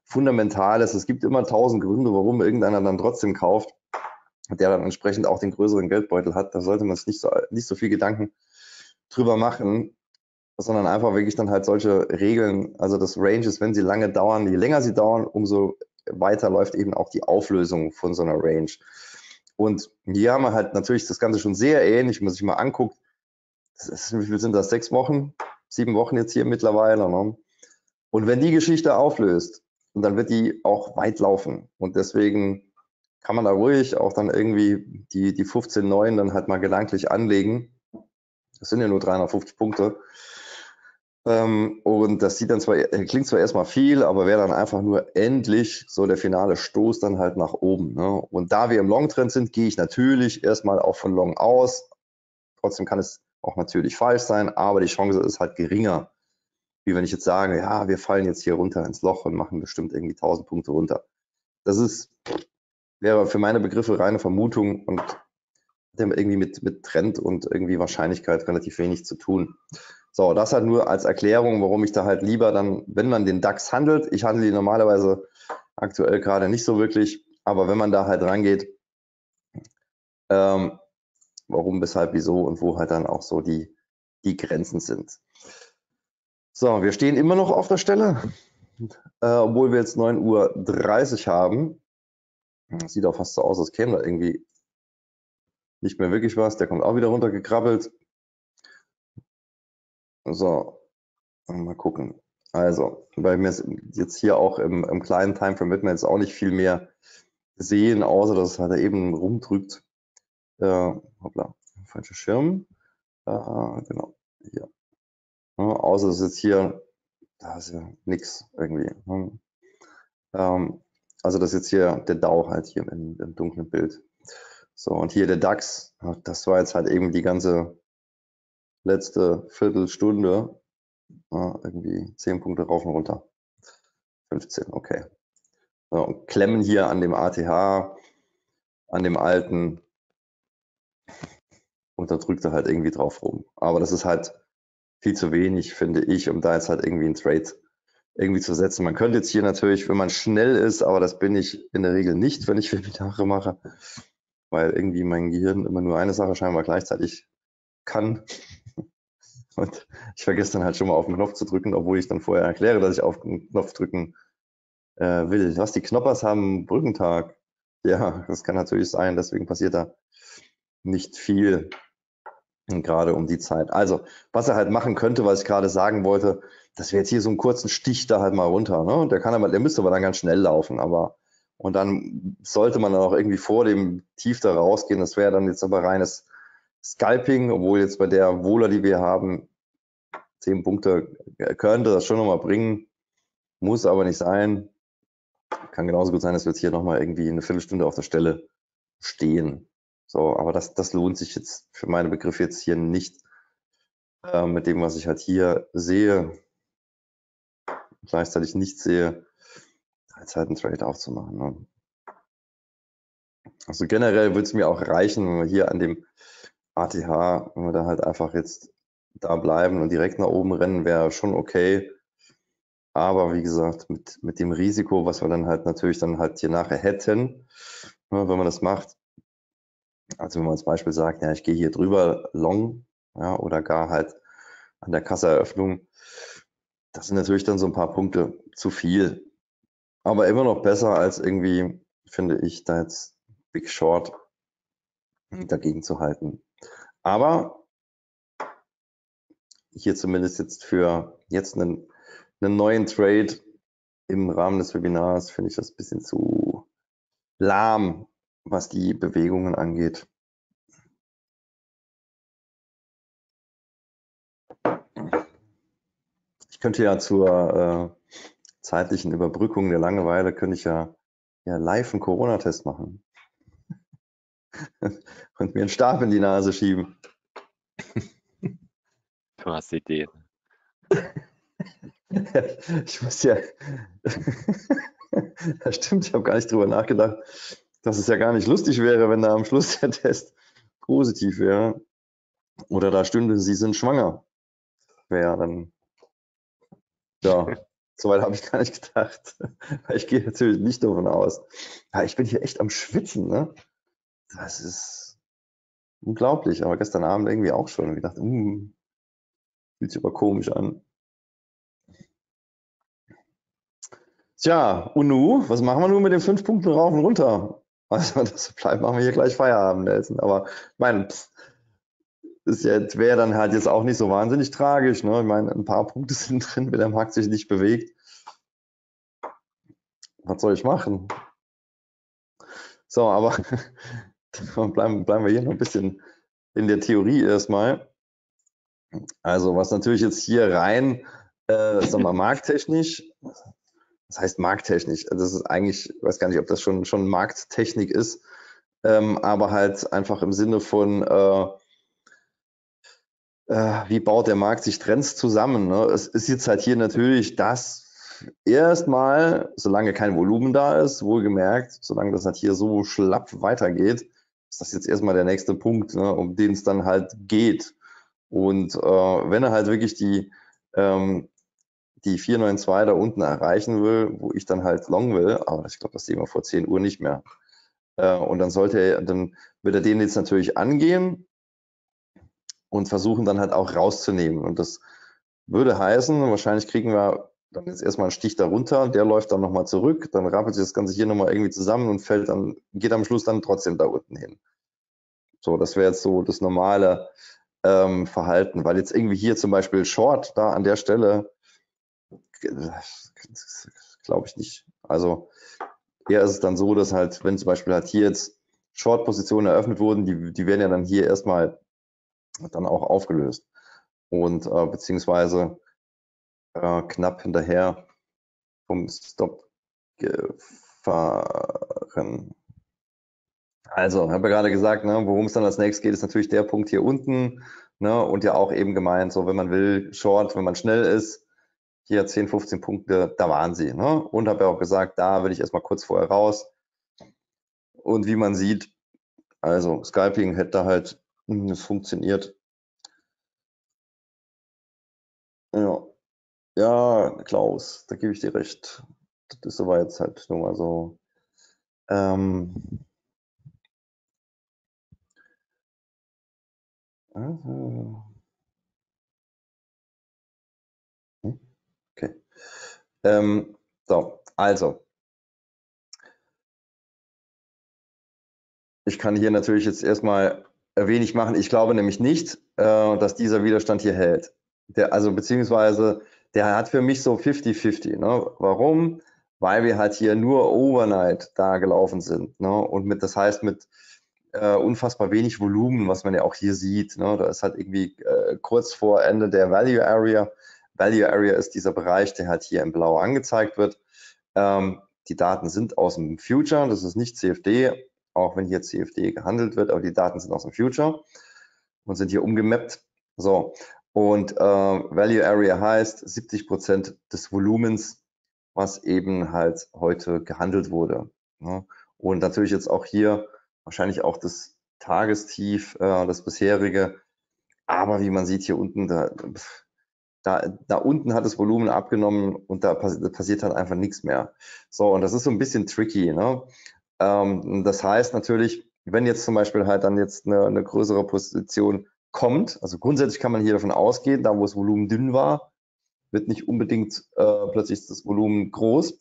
fundamental ist, es gibt immer tausend Gründe, warum irgendeiner dann trotzdem kauft, der dann entsprechend auch den größeren Geldbeutel hat. Da sollte man sich nicht so, nicht so viel Gedanken drüber machen, sondern einfach wirklich dann halt solche Regeln, also das Ranges, wenn sie lange dauern, je länger sie dauern, umso weiter läuft eben auch die Auflösung von so einer Range. Und hier haben wir halt natürlich das Ganze schon sehr ähnlich, wenn man sich mal anguckt. Ist, wie viel sind das? Sechs Wochen? Sieben Wochen jetzt hier mittlerweile. Ne? Und wenn die Geschichte auflöst, dann wird die auch weit laufen. Und deswegen kann man da ruhig auch dann irgendwie die, die 15 neuen dann halt mal gedanklich anlegen. Das sind ja nur 350 Punkte. Ähm, und das sieht dann zwar, klingt zwar erstmal viel, aber wäre dann einfach nur endlich so der finale Stoß dann halt nach oben. Ne? Und da wir im Long-Trend sind, gehe ich natürlich erstmal auch von Long aus. Trotzdem kann es auch natürlich falsch sein, aber die Chance ist halt geringer. Wie wenn ich jetzt sage, ja, wir fallen jetzt hier runter ins Loch und machen bestimmt irgendwie 1000 Punkte runter. Das ist, wäre für meine Begriffe reine Vermutung und hat irgendwie mit, mit Trend und irgendwie Wahrscheinlichkeit relativ wenig zu tun. So, das halt nur als Erklärung, warum ich da halt lieber dann, wenn man den DAX handelt, ich handle die normalerweise aktuell gerade nicht so wirklich, aber wenn man da halt rangeht, ähm, warum, weshalb, wieso und wo halt dann auch so die, die Grenzen sind. So, wir stehen immer noch auf der Stelle, äh, obwohl wir jetzt 9.30 Uhr haben. Sieht auch fast so aus, als käme da irgendwie nicht mehr wirklich was. Der kommt auch wieder runtergekrabbelt. So, mal gucken. Also, weil wir jetzt hier auch im, im kleinen Timeframe wird man jetzt auch nicht viel mehr sehen, außer dass es halt eben rumdrückt. Äh, hoppla, falscher Schirm. Äh, genau, hier. Ja, außer dass jetzt hier, da ist ja nichts irgendwie. Ne? Ähm, also das ist jetzt hier der DAO halt hier im, im dunklen Bild. So, und hier der DAX, das war jetzt halt eben die ganze letzte Viertelstunde ja, irgendwie 10 Punkte rauf und runter. 15, okay. So, und klemmen hier an dem ATH, an dem alten und da drückt er halt irgendwie drauf rum. Aber das ist halt viel zu wenig, finde ich, um da jetzt halt irgendwie einen Trade irgendwie zu setzen. Man könnte jetzt hier natürlich, wenn man schnell ist, aber das bin ich in der Regel nicht, wenn ich Webinare mache, weil irgendwie mein Gehirn immer nur eine Sache scheinbar gleichzeitig kann. Und ich vergesse dann halt schon mal auf den Knopf zu drücken, obwohl ich dann vorher erkläre, dass ich auf den Knopf drücken äh, will. Was, die Knoppers haben Brückentag? Ja, das kann natürlich sein, deswegen passiert da nicht viel, gerade um die Zeit. Also, was er halt machen könnte, was ich gerade sagen wollte, das wäre jetzt hier so einen kurzen Stich da halt mal runter. Ne? Der kann aber, der müsste aber dann ganz schnell laufen, aber und dann sollte man dann auch irgendwie vor dem Tief da rausgehen. Das wäre dann jetzt aber reines Scalping, obwohl jetzt bei der Wohler, die wir haben, zehn Punkte könnte das schon nochmal bringen, muss aber nicht sein. Kann genauso gut sein, dass wir jetzt hier nochmal irgendwie eine Viertelstunde auf der Stelle stehen. So, aber das, das lohnt sich jetzt für meine Begriffe jetzt hier nicht äh, mit dem, was ich halt hier sehe, gleichzeitig nicht sehe, als halt einen Trade aufzumachen. Ne? Also generell würde es mir auch reichen, wenn wir hier an dem ATH, wenn wir da halt einfach jetzt da bleiben und direkt nach oben rennen, wäre schon okay. Aber wie gesagt, mit, mit dem Risiko, was wir dann halt natürlich dann halt hier nachher hätten, ne, wenn man das macht, also wenn man als Beispiel sagt, ja, ich gehe hier drüber long, ja, oder gar halt an der Kasseeröffnung, das sind natürlich dann so ein paar Punkte zu viel. Aber immer noch besser als irgendwie, finde ich, da jetzt Big Short dagegen zu halten. Aber hier zumindest jetzt für jetzt einen, einen neuen Trade im Rahmen des Webinars finde ich das ein bisschen zu lahm, was die Bewegungen angeht. Ich könnte ja zur äh, zeitlichen Überbrückung der Langeweile, könnte ich ja, ja live einen Corona-Test machen. und mir einen Stab in die Nase schieben. Du hast Ideen. ich muss ja. das stimmt, ich habe gar nicht drüber nachgedacht, dass es ja gar nicht lustig wäre, wenn da am Schluss der Test positiv wäre. Oder da stünde, sie sind schwanger. Wäre dann, ja, soweit habe ich gar nicht gedacht. Ich gehe natürlich nicht davon aus. Ja, ich bin hier echt am Schwitzen, ne? Das ist unglaublich, aber gestern Abend irgendwie auch schon. Ich dachte, uh, fühlt sich aber komisch an. Tja, und nu, was machen wir nun mit den fünf Punkten rauf und runter? Also das bleibt, machen wir hier gleich Feierabend, Nelson. Aber ich meine, das wäre dann halt jetzt auch nicht so wahnsinnig tragisch. Ne? Ich meine, ein paar Punkte sind drin, wenn der Markt sich nicht bewegt. Was soll ich machen? So, aber bleiben, bleiben wir hier noch ein bisschen in der Theorie erstmal. Also, was natürlich jetzt hier rein, äh, sagen wir, markttechnisch, das heißt markttechnisch, also das ist eigentlich, ich weiß gar nicht, ob das schon, schon Markttechnik ist, ähm, aber halt einfach im Sinne von, äh, äh, wie baut der Markt sich Trends zusammen. Ne? Es ist jetzt halt hier natürlich das erstmal, solange kein Volumen da ist, wohlgemerkt, solange das halt hier so schlapp weitergeht, ist das jetzt erstmal der nächste Punkt, ne, um den es dann halt geht. Und äh, wenn er halt wirklich die, ähm, die 492 da unten erreichen will, wo ich dann halt long will, aber ich glaube, das sehen wir vor 10 Uhr nicht mehr. Äh, und dann sollte er, dann wird er den jetzt natürlich angehen und versuchen dann halt auch rauszunehmen. Und das würde heißen, wahrscheinlich kriegen wir dann jetzt erstmal einen Stich darunter, der läuft dann nochmal zurück, dann rappelt sich das Ganze hier nochmal irgendwie zusammen und fällt dann, geht am Schluss dann trotzdem da unten hin. So, das wäre jetzt so das normale ähm, Verhalten, weil jetzt irgendwie hier zum Beispiel Short da an der Stelle, glaube ich nicht. Also eher ist es dann so, dass halt, wenn zum Beispiel halt hier jetzt Short-Positionen eröffnet wurden, die, die werden ja dann hier erstmal dann auch aufgelöst. Und äh, beziehungsweise äh, knapp hinterher vom Stop gefahren. Also, ich habe ja gerade gesagt, ne, worum es dann als nächstes geht, ist natürlich der Punkt hier unten. Ne, und ja auch eben gemeint, so wenn man will, Short, wenn man schnell ist, hier 10, 15 Punkte, da waren sie. Ne? Und habe ja auch gesagt, da will ich erstmal kurz vorher raus. Und wie man sieht, also Skyping hätte halt, hm, es funktioniert. Ja. Ja, Klaus, da gebe ich dir recht. Das ist aber jetzt halt nur mal so. Ähm, okay. Ähm, so, also. Ich kann hier natürlich jetzt erstmal wenig machen. Ich glaube nämlich nicht, äh, dass dieser Widerstand hier hält. Der, also beziehungsweise der hat für mich so 50-50. Ne? Warum? Weil wir halt hier nur Overnight da gelaufen sind. Ne? Und mit, das heißt mit äh, unfassbar wenig Volumen, was man ja auch hier sieht. Ne? Da ist halt irgendwie äh, kurz vor Ende der Value Area. Value Area ist dieser Bereich, der halt hier in Blau angezeigt wird. Ähm, die Daten sind aus dem Future, das ist nicht CFD, auch wenn hier CFD gehandelt wird, aber die Daten sind aus dem Future und sind hier umgemappt. So, und äh, Value Area heißt 70 Prozent des Volumens, was eben halt heute gehandelt wurde. Ne? Und natürlich jetzt auch hier wahrscheinlich auch das Tagestief, äh, das bisherige. Aber wie man sieht hier unten, da, da, da unten hat das Volumen abgenommen und da pass passiert halt einfach nichts mehr. So, und das ist so ein bisschen tricky. Ne? Ähm, das heißt natürlich, wenn jetzt zum Beispiel halt dann jetzt eine, eine größere Position kommt. Also grundsätzlich kann man hier davon ausgehen, da wo das Volumen dünn war, wird nicht unbedingt äh, plötzlich das Volumen groß.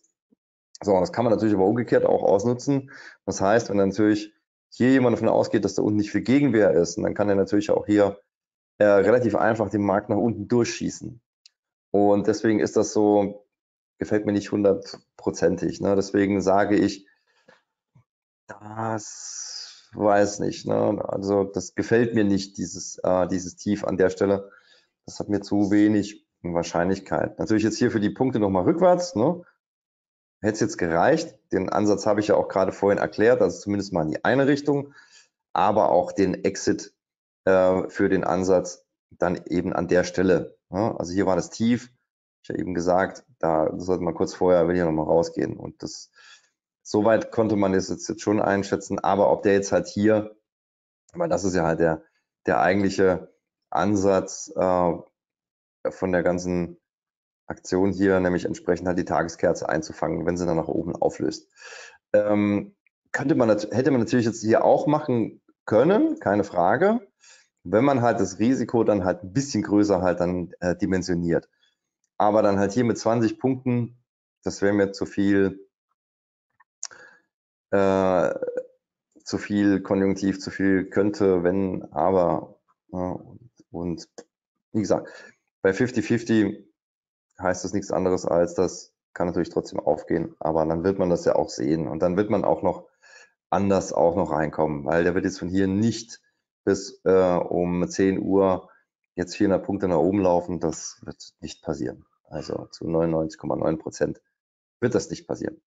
So, das kann man natürlich aber umgekehrt auch ausnutzen. Das heißt, wenn natürlich hier jemand davon ausgeht, dass da unten nicht viel Gegenwehr ist, dann kann er natürlich auch hier äh, relativ einfach den Markt nach unten durchschießen. Und deswegen ist das so, gefällt mir nicht hundertprozentig. Ne? Deswegen sage ich, das weiß nicht. Ne? Also das gefällt mir nicht, dieses, äh, dieses Tief an der Stelle. Das hat mir zu wenig Wahrscheinlichkeit. Natürlich jetzt hier für die Punkte nochmal rückwärts. Ne? Hätte es jetzt gereicht. Den Ansatz habe ich ja auch gerade vorhin erklärt, also zumindest mal in die eine Richtung, aber auch den Exit äh, für den Ansatz dann eben an der Stelle. Ne? Also hier war das Tief. Ich habe eben gesagt, da sollte man kurz vorher, will ich nochmal rausgehen. Und das Soweit konnte man das jetzt schon einschätzen, aber ob der jetzt halt hier, weil das ist ja halt der, der eigentliche Ansatz äh, von der ganzen Aktion hier, nämlich entsprechend halt die Tageskerze einzufangen, wenn sie dann nach oben auflöst. Ähm, könnte man, hätte man natürlich jetzt hier auch machen können, keine Frage, wenn man halt das Risiko dann halt ein bisschen größer halt dann äh, dimensioniert. Aber dann halt hier mit 20 Punkten, das wäre mir zu viel, äh, zu viel Konjunktiv, zu viel könnte, wenn, aber. Ja, und wie gesagt, bei 50-50 heißt das nichts anderes als, das kann natürlich trotzdem aufgehen, aber dann wird man das ja auch sehen und dann wird man auch noch anders auch noch reinkommen, weil der wird jetzt von hier nicht bis äh, um 10 Uhr jetzt 400 Punkte nach oben laufen, das wird nicht passieren. Also zu 99,9 Prozent wird das nicht passieren.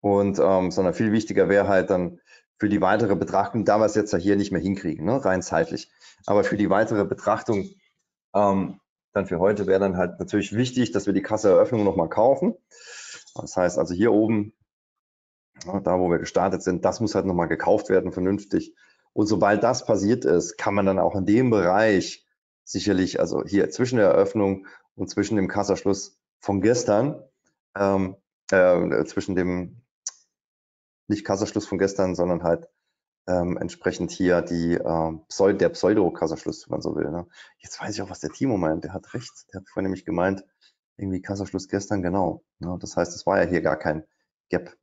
Und ähm, sondern viel wichtiger wäre halt dann für die weitere Betrachtung, da wir es jetzt ja hier nicht mehr hinkriegen, ne, rein zeitlich, aber für die weitere Betrachtung ähm, dann für heute wäre dann halt natürlich wichtig, dass wir die Kasseeröffnung nochmal kaufen. Das heißt also hier oben, da wo wir gestartet sind, das muss halt nochmal gekauft werden, vernünftig. Und sobald das passiert ist, kann man dann auch in dem Bereich sicherlich, also hier zwischen der Eröffnung und zwischen dem Kassaschluss von gestern, ähm, äh, zwischen dem, nicht Kassaschluss von gestern, sondern halt ähm, entsprechend hier die, äh, Pseud der Pseudo-Kassaschluss, wenn man so will. Ne? Jetzt weiß ich auch, was der Timo meint. Der hat recht. Der hat vorhin nämlich gemeint, irgendwie Kassaschluss gestern, genau. Ne? Das heißt, es war ja hier gar kein Gap.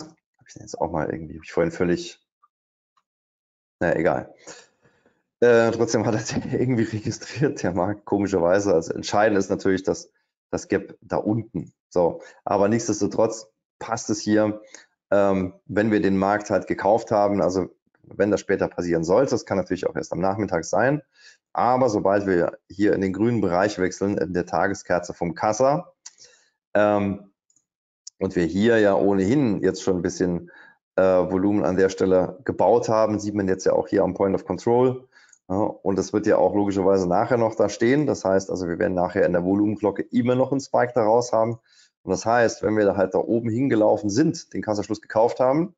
Habe ich denn jetzt auch mal irgendwie, habe ich vorhin völlig, naja, egal. Äh, trotzdem hat er den irgendwie registriert, der Markt, komischerweise. Also entscheidend ist natürlich das, das Gap da unten. So, aber nichtsdestotrotz passt es hier ähm, wenn wir den Markt halt gekauft haben, also wenn das später passieren sollte, das kann natürlich auch erst am Nachmittag sein, aber sobald wir hier in den grünen Bereich wechseln, in der Tageskerze vom Kassa, ähm, und wir hier ja ohnehin jetzt schon ein bisschen äh, Volumen an der Stelle gebaut haben, sieht man jetzt ja auch hier am Point of Control. Ja, und das wird ja auch logischerweise nachher noch da stehen. Das heißt also, wir werden nachher in der Volumenglocke immer noch einen Spike daraus haben. Und das heißt, wenn wir da halt da oben hingelaufen sind, den Kassaschluss gekauft haben,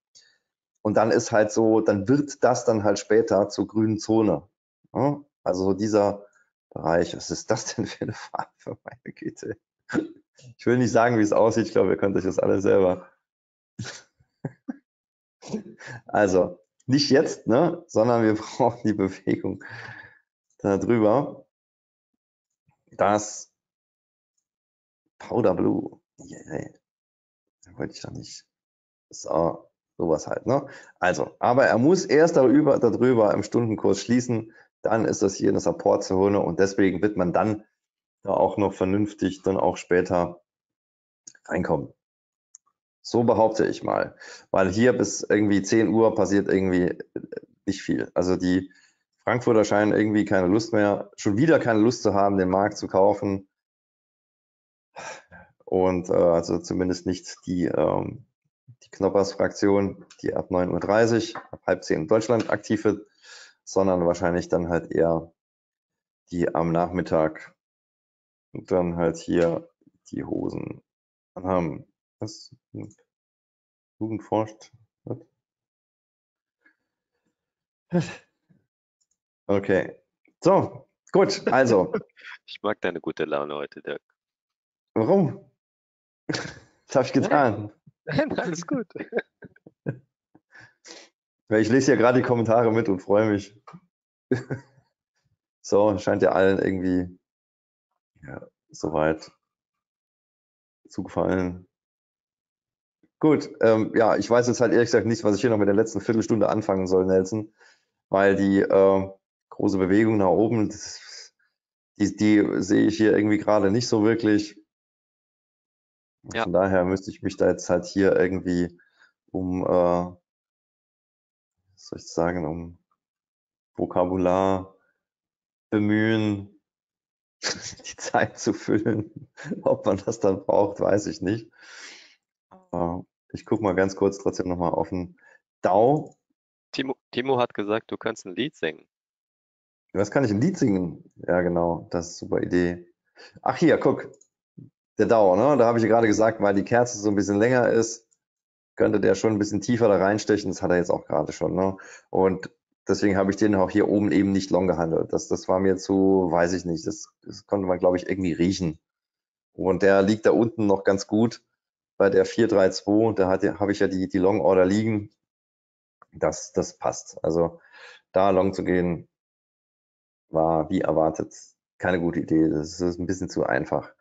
und dann ist halt so, dann wird das dann halt später zur grünen Zone. Ja? Also so dieser Bereich, was ist das denn für eine Farbe, meine Güte. Ich will nicht sagen, wie es aussieht, ich glaube, ihr könnt euch das alle selber. Also, nicht jetzt, ne? sondern wir brauchen die Bewegung da drüber. Das Powder Blue Yeah. Wollte ich doch nicht. So, sowas halt, ne? Also, aber er muss erst darüber, darüber im Stundenkurs schließen, dann ist das hier eine Supportzone und deswegen wird man dann da auch noch vernünftig dann auch später reinkommen. So behaupte ich mal, weil hier bis irgendwie 10 Uhr passiert irgendwie äh, nicht viel. Also die Frankfurter scheinen irgendwie keine Lust mehr, schon wieder keine Lust zu haben, den Markt zu kaufen und äh, also zumindest nicht die, ähm, die Knoppers-Fraktion, die ab 9.30 Uhr, ab halb zehn in Deutschland aktiv wird, sondern wahrscheinlich dann halt eher die am Nachmittag und dann halt hier die Hosen haben. Was? Jugend forscht. Okay. So, gut, also. Ich mag deine gute Laune heute, Dirk. Warum? Was habe ich getan? Nein, alles gut. Ich lese ja gerade die Kommentare mit und freue mich. So, scheint ja allen irgendwie ja, soweit zu gefallen. Gut, ähm, ja, ich weiß jetzt halt ehrlich gesagt nicht, was ich hier noch mit der letzten Viertelstunde anfangen soll, Nelson, weil die äh, große Bewegung nach oben, das, die, die sehe ich hier irgendwie gerade nicht so wirklich. Ja. Von daher müsste ich mich da jetzt halt hier irgendwie um, äh, was soll ich sagen, um Vokabular bemühen, die Zeit zu füllen. Ob man das dann braucht, weiß ich nicht. Aber ich gucke mal ganz kurz trotzdem nochmal auf den DAO. Timo, Timo hat gesagt, du kannst ein Lied singen. Was kann ich ein Lied singen? Ja, genau, das ist eine super Idee. Ach hier, guck, der Dauer, ne? Da habe ich gerade gesagt, weil die Kerze so ein bisschen länger ist, könnte der schon ein bisschen tiefer da reinstechen. Das hat er jetzt auch gerade schon. Ne? Und deswegen habe ich den auch hier oben eben nicht long gehandelt. Das, das war mir zu, weiß ich nicht, das, das konnte man, glaube ich, irgendwie riechen. Und der liegt da unten noch ganz gut bei der 432. Da habe ich ja die, die Long Order liegen. Das, das passt. Also da long zu gehen, war wie erwartet keine gute Idee. Das ist ein bisschen zu einfach.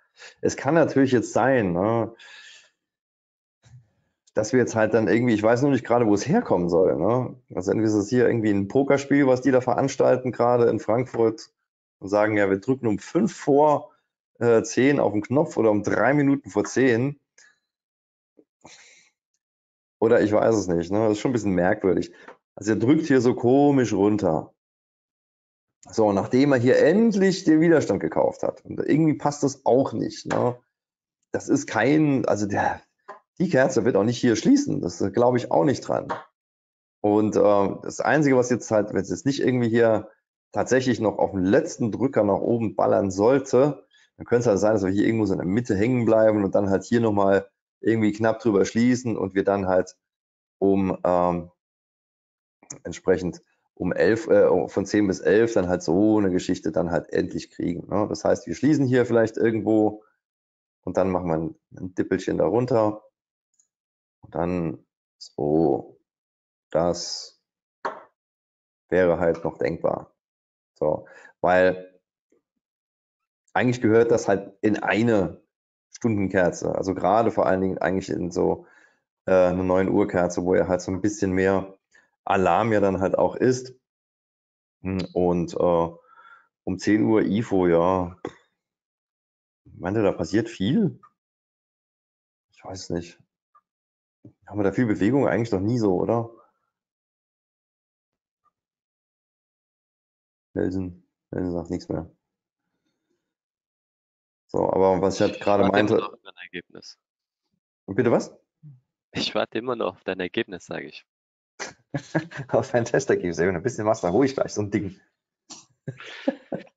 Es kann natürlich jetzt sein, ne, dass wir jetzt halt dann irgendwie, ich weiß nur nicht gerade, wo es herkommen soll. Ne? Also entweder ist es hier irgendwie ein Pokerspiel, was die da veranstalten, gerade in Frankfurt und sagen, ja, wir drücken um fünf vor äh, zehn auf den Knopf oder um drei Minuten vor zehn. Oder ich weiß es nicht. Ne? Das ist schon ein bisschen merkwürdig. Also er drückt hier so komisch runter. So, nachdem er hier endlich den Widerstand gekauft hat. Und irgendwie passt das auch nicht. Ne? Das ist kein, also der, die Kerze wird auch nicht hier schließen. Das glaube ich auch nicht dran. Und äh, das Einzige, was jetzt halt, wenn es jetzt nicht irgendwie hier tatsächlich noch auf den letzten Drücker nach oben ballern sollte, dann könnte es halt sein, dass wir hier irgendwo so in der Mitte hängen bleiben und dann halt hier nochmal irgendwie knapp drüber schließen und wir dann halt um ähm, entsprechend um 11, äh, von 10 bis 11 dann halt so eine Geschichte dann halt endlich kriegen. Ne? Das heißt, wir schließen hier vielleicht irgendwo und dann machen wir ein, ein Dippelchen darunter und dann so, das wäre halt noch denkbar. So, weil eigentlich gehört das halt in eine Stundenkerze. Also gerade vor allen Dingen eigentlich in so äh, eine 9 Uhr Kerze, wo ja halt so ein bisschen mehr Alarm ja dann halt auch ist. Hm, und äh, um 10 Uhr IFO, ja, meinte, da passiert viel? Ich weiß nicht. Haben wir da viel Bewegung? Eigentlich noch nie so, oder? Nelson, Nelson sagt nichts mehr. So, aber was ich halt gerade meinte. Immer noch auf dein Ergebnis. Bitte was? Ich warte immer noch auf dein Ergebnis, sage ich. auf dein Testergebnis, ein bisschen was, da hole ich gleich so ein Ding.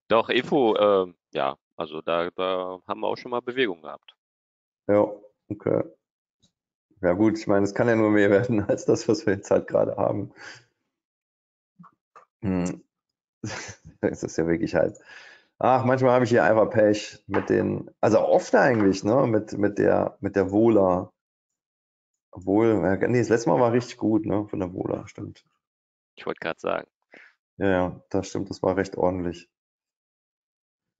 Doch, EFO, äh, ja, also da, da haben wir auch schon mal Bewegung gehabt. Ja, okay. Ja gut, ich meine, es kann ja nur mehr werden als das, was wir jetzt halt gerade haben. Hm. Das ist ja wirklich halt. Ach, manchmal habe ich hier einfach Pech mit den, also oft eigentlich, ne, mit, mit der, mit der Wohler. Obwohl, nee, das letzte Mal war richtig gut, ne, von der Wohler, stimmt. Ich wollte gerade sagen. Ja, ja, das stimmt, das war recht ordentlich.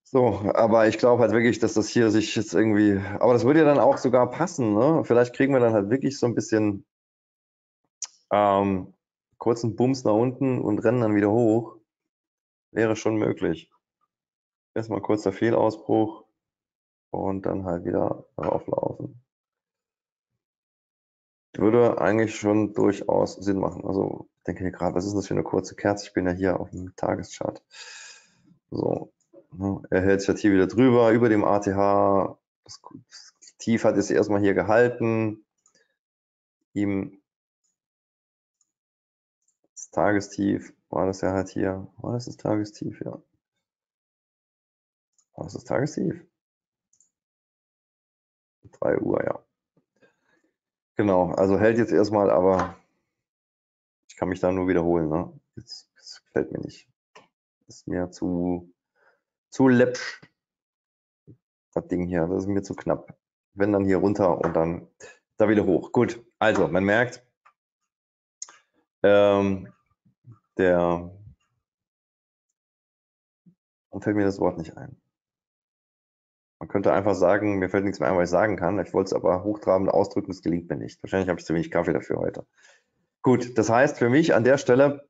So, aber ich glaube halt wirklich, dass das hier sich jetzt irgendwie, aber das würde ja dann auch sogar passen, ne? Vielleicht kriegen wir dann halt wirklich so ein bisschen ähm, kurzen Bums nach unten und rennen dann wieder hoch. Wäre schon möglich. Erstmal kurzer Fehlausbruch und dann halt wieder rauflaufen. Würde eigentlich schon durchaus Sinn machen. Also ich denke hier gerade, was ist das für eine kurze Kerze? Ich bin ja hier auf dem Tageschart. So, Ne? Er hält sich hier wieder drüber, über dem ATH. Das, Tief hat es erstmal hier gehalten. Ihm das Tagestief war das ja halt hier. War das das Tagestief? Ja. War das das Tagestief? 3 Uhr, ja. Genau, also hält jetzt erstmal, aber ich kann mich da nur wiederholen. Ne? Jetzt, jetzt gefällt mir nicht. Ist mir zu zu läppsch. Das Ding hier, das ist mir zu knapp. Wenn dann hier runter und dann da wieder hoch. Gut, also man merkt, ähm, der, und fällt mir das Wort nicht ein. Man könnte einfach sagen, mir fällt nichts mehr ein, was ich sagen kann. Ich wollte es aber hochtrabend ausdrücken, es gelingt mir nicht. Wahrscheinlich habe ich zu wenig Kaffee dafür heute. Gut, das heißt für mich an der Stelle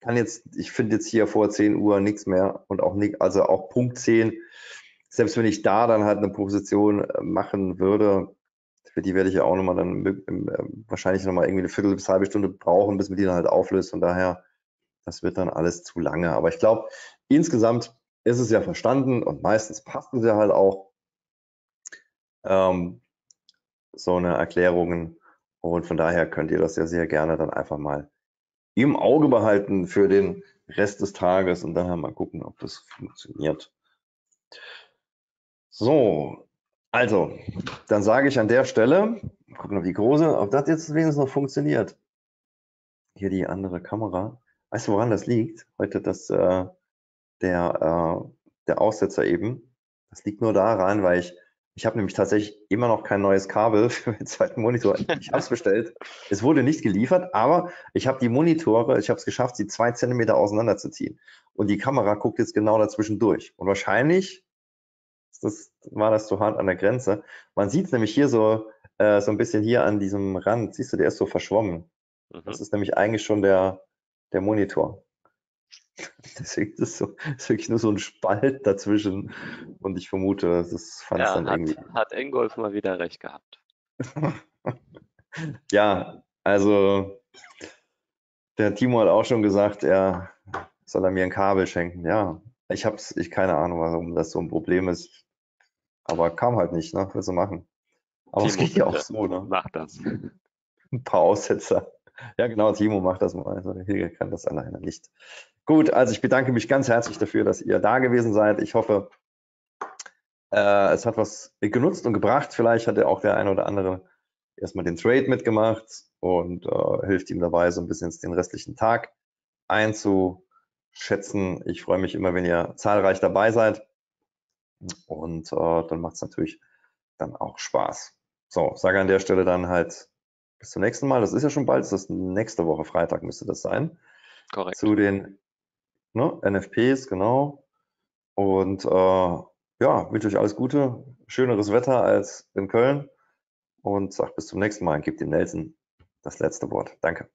kann jetzt, ich finde jetzt hier vor 10 Uhr nichts mehr und auch nicht, also auch Punkt 10, selbst wenn ich da dann halt eine Position äh, machen würde, für die werde ich ja auch nochmal dann äh, wahrscheinlich nochmal irgendwie eine Viertel bis halbe Stunde brauchen, bis man die dann halt auflöst. Von daher, das wird dann alles zu lange. Aber ich glaube, insgesamt ist es ja verstanden und meistens passt es ja halt auch. Ähm, so eine Erklärungen. Und von daher könnt ihr das ja sehr gerne dann einfach mal im Auge behalten für den Rest des Tages und dann mal gucken, ob das funktioniert. So, also, dann sage ich an der Stelle, gucken wir die große, ob das jetzt wenigstens noch funktioniert. Hier die andere Kamera. Weißt du, woran das liegt? Heute, dass äh, der, äh, der Aussetzer eben, das liegt nur daran, weil ich, ich habe nämlich tatsächlich immer noch kein neues Kabel für den zweiten Monitor. Ich habe es bestellt. Es wurde nicht geliefert, aber ich habe die Monitore, ich habe es geschafft, sie zwei Zentimeter auseinanderzuziehen. Und die Kamera guckt jetzt genau dazwischen durch. Und wahrscheinlich das, war das so hart an der Grenze. Man sieht es nämlich hier so, äh, so ein bisschen hier an diesem Rand. Siehst du, der ist so verschwommen. Mhm. Das ist nämlich eigentlich schon der, der Monitor. Deswegen ist es so, ist wirklich nur so ein Spalt dazwischen. Und ich vermute, das fand ja, dann hat, irgendwie. Hat Engolf mal wieder recht gehabt. ja, also der Timo hat auch schon gesagt, er soll er mir ein Kabel schenken. Ja, ich hab's, ich keine Ahnung, warum das so ein Problem ist. Aber kam halt nicht, ne? Willst du machen. Aber es geht ja auch so, ne? Mach das. Ein paar Aussetzer. Ja, genau, Timo macht das mal. Also Hilge kann das alleine nicht. Gut, also ich bedanke mich ganz herzlich dafür, dass ihr da gewesen seid. Ich hoffe, äh, es hat was genutzt und gebracht. Vielleicht hat ja auch der eine oder andere erstmal den Trade mitgemacht und äh, hilft ihm dabei, so ein bisschen den restlichen Tag einzuschätzen. Ich freue mich immer, wenn ihr zahlreich dabei seid. Und äh, dann macht es natürlich dann auch Spaß. So, sage an der Stelle dann halt bis zum nächsten Mal. Das ist ja schon bald, das ist nächste Woche Freitag müsste das sein. Korrekt. Zu den ne, NFPs, genau. Und äh, ja, wünsche euch alles Gute, schöneres Wetter als in Köln und sag bis zum nächsten Mal. Gib dem Nelson das letzte Wort. Danke.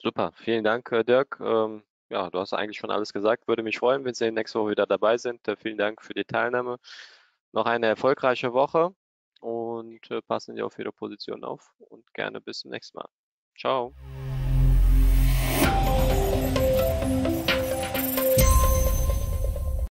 Super, vielen Dank, äh, Dirk. Ähm, ja, du hast eigentlich schon alles gesagt. Würde mich freuen, wenn Sie nächste Woche wieder dabei sind. Äh, vielen Dank für die Teilnahme. Noch eine erfolgreiche Woche und äh, passen Sie auf Ihre Position auf und gerne bis zum nächsten Mal. Ciao.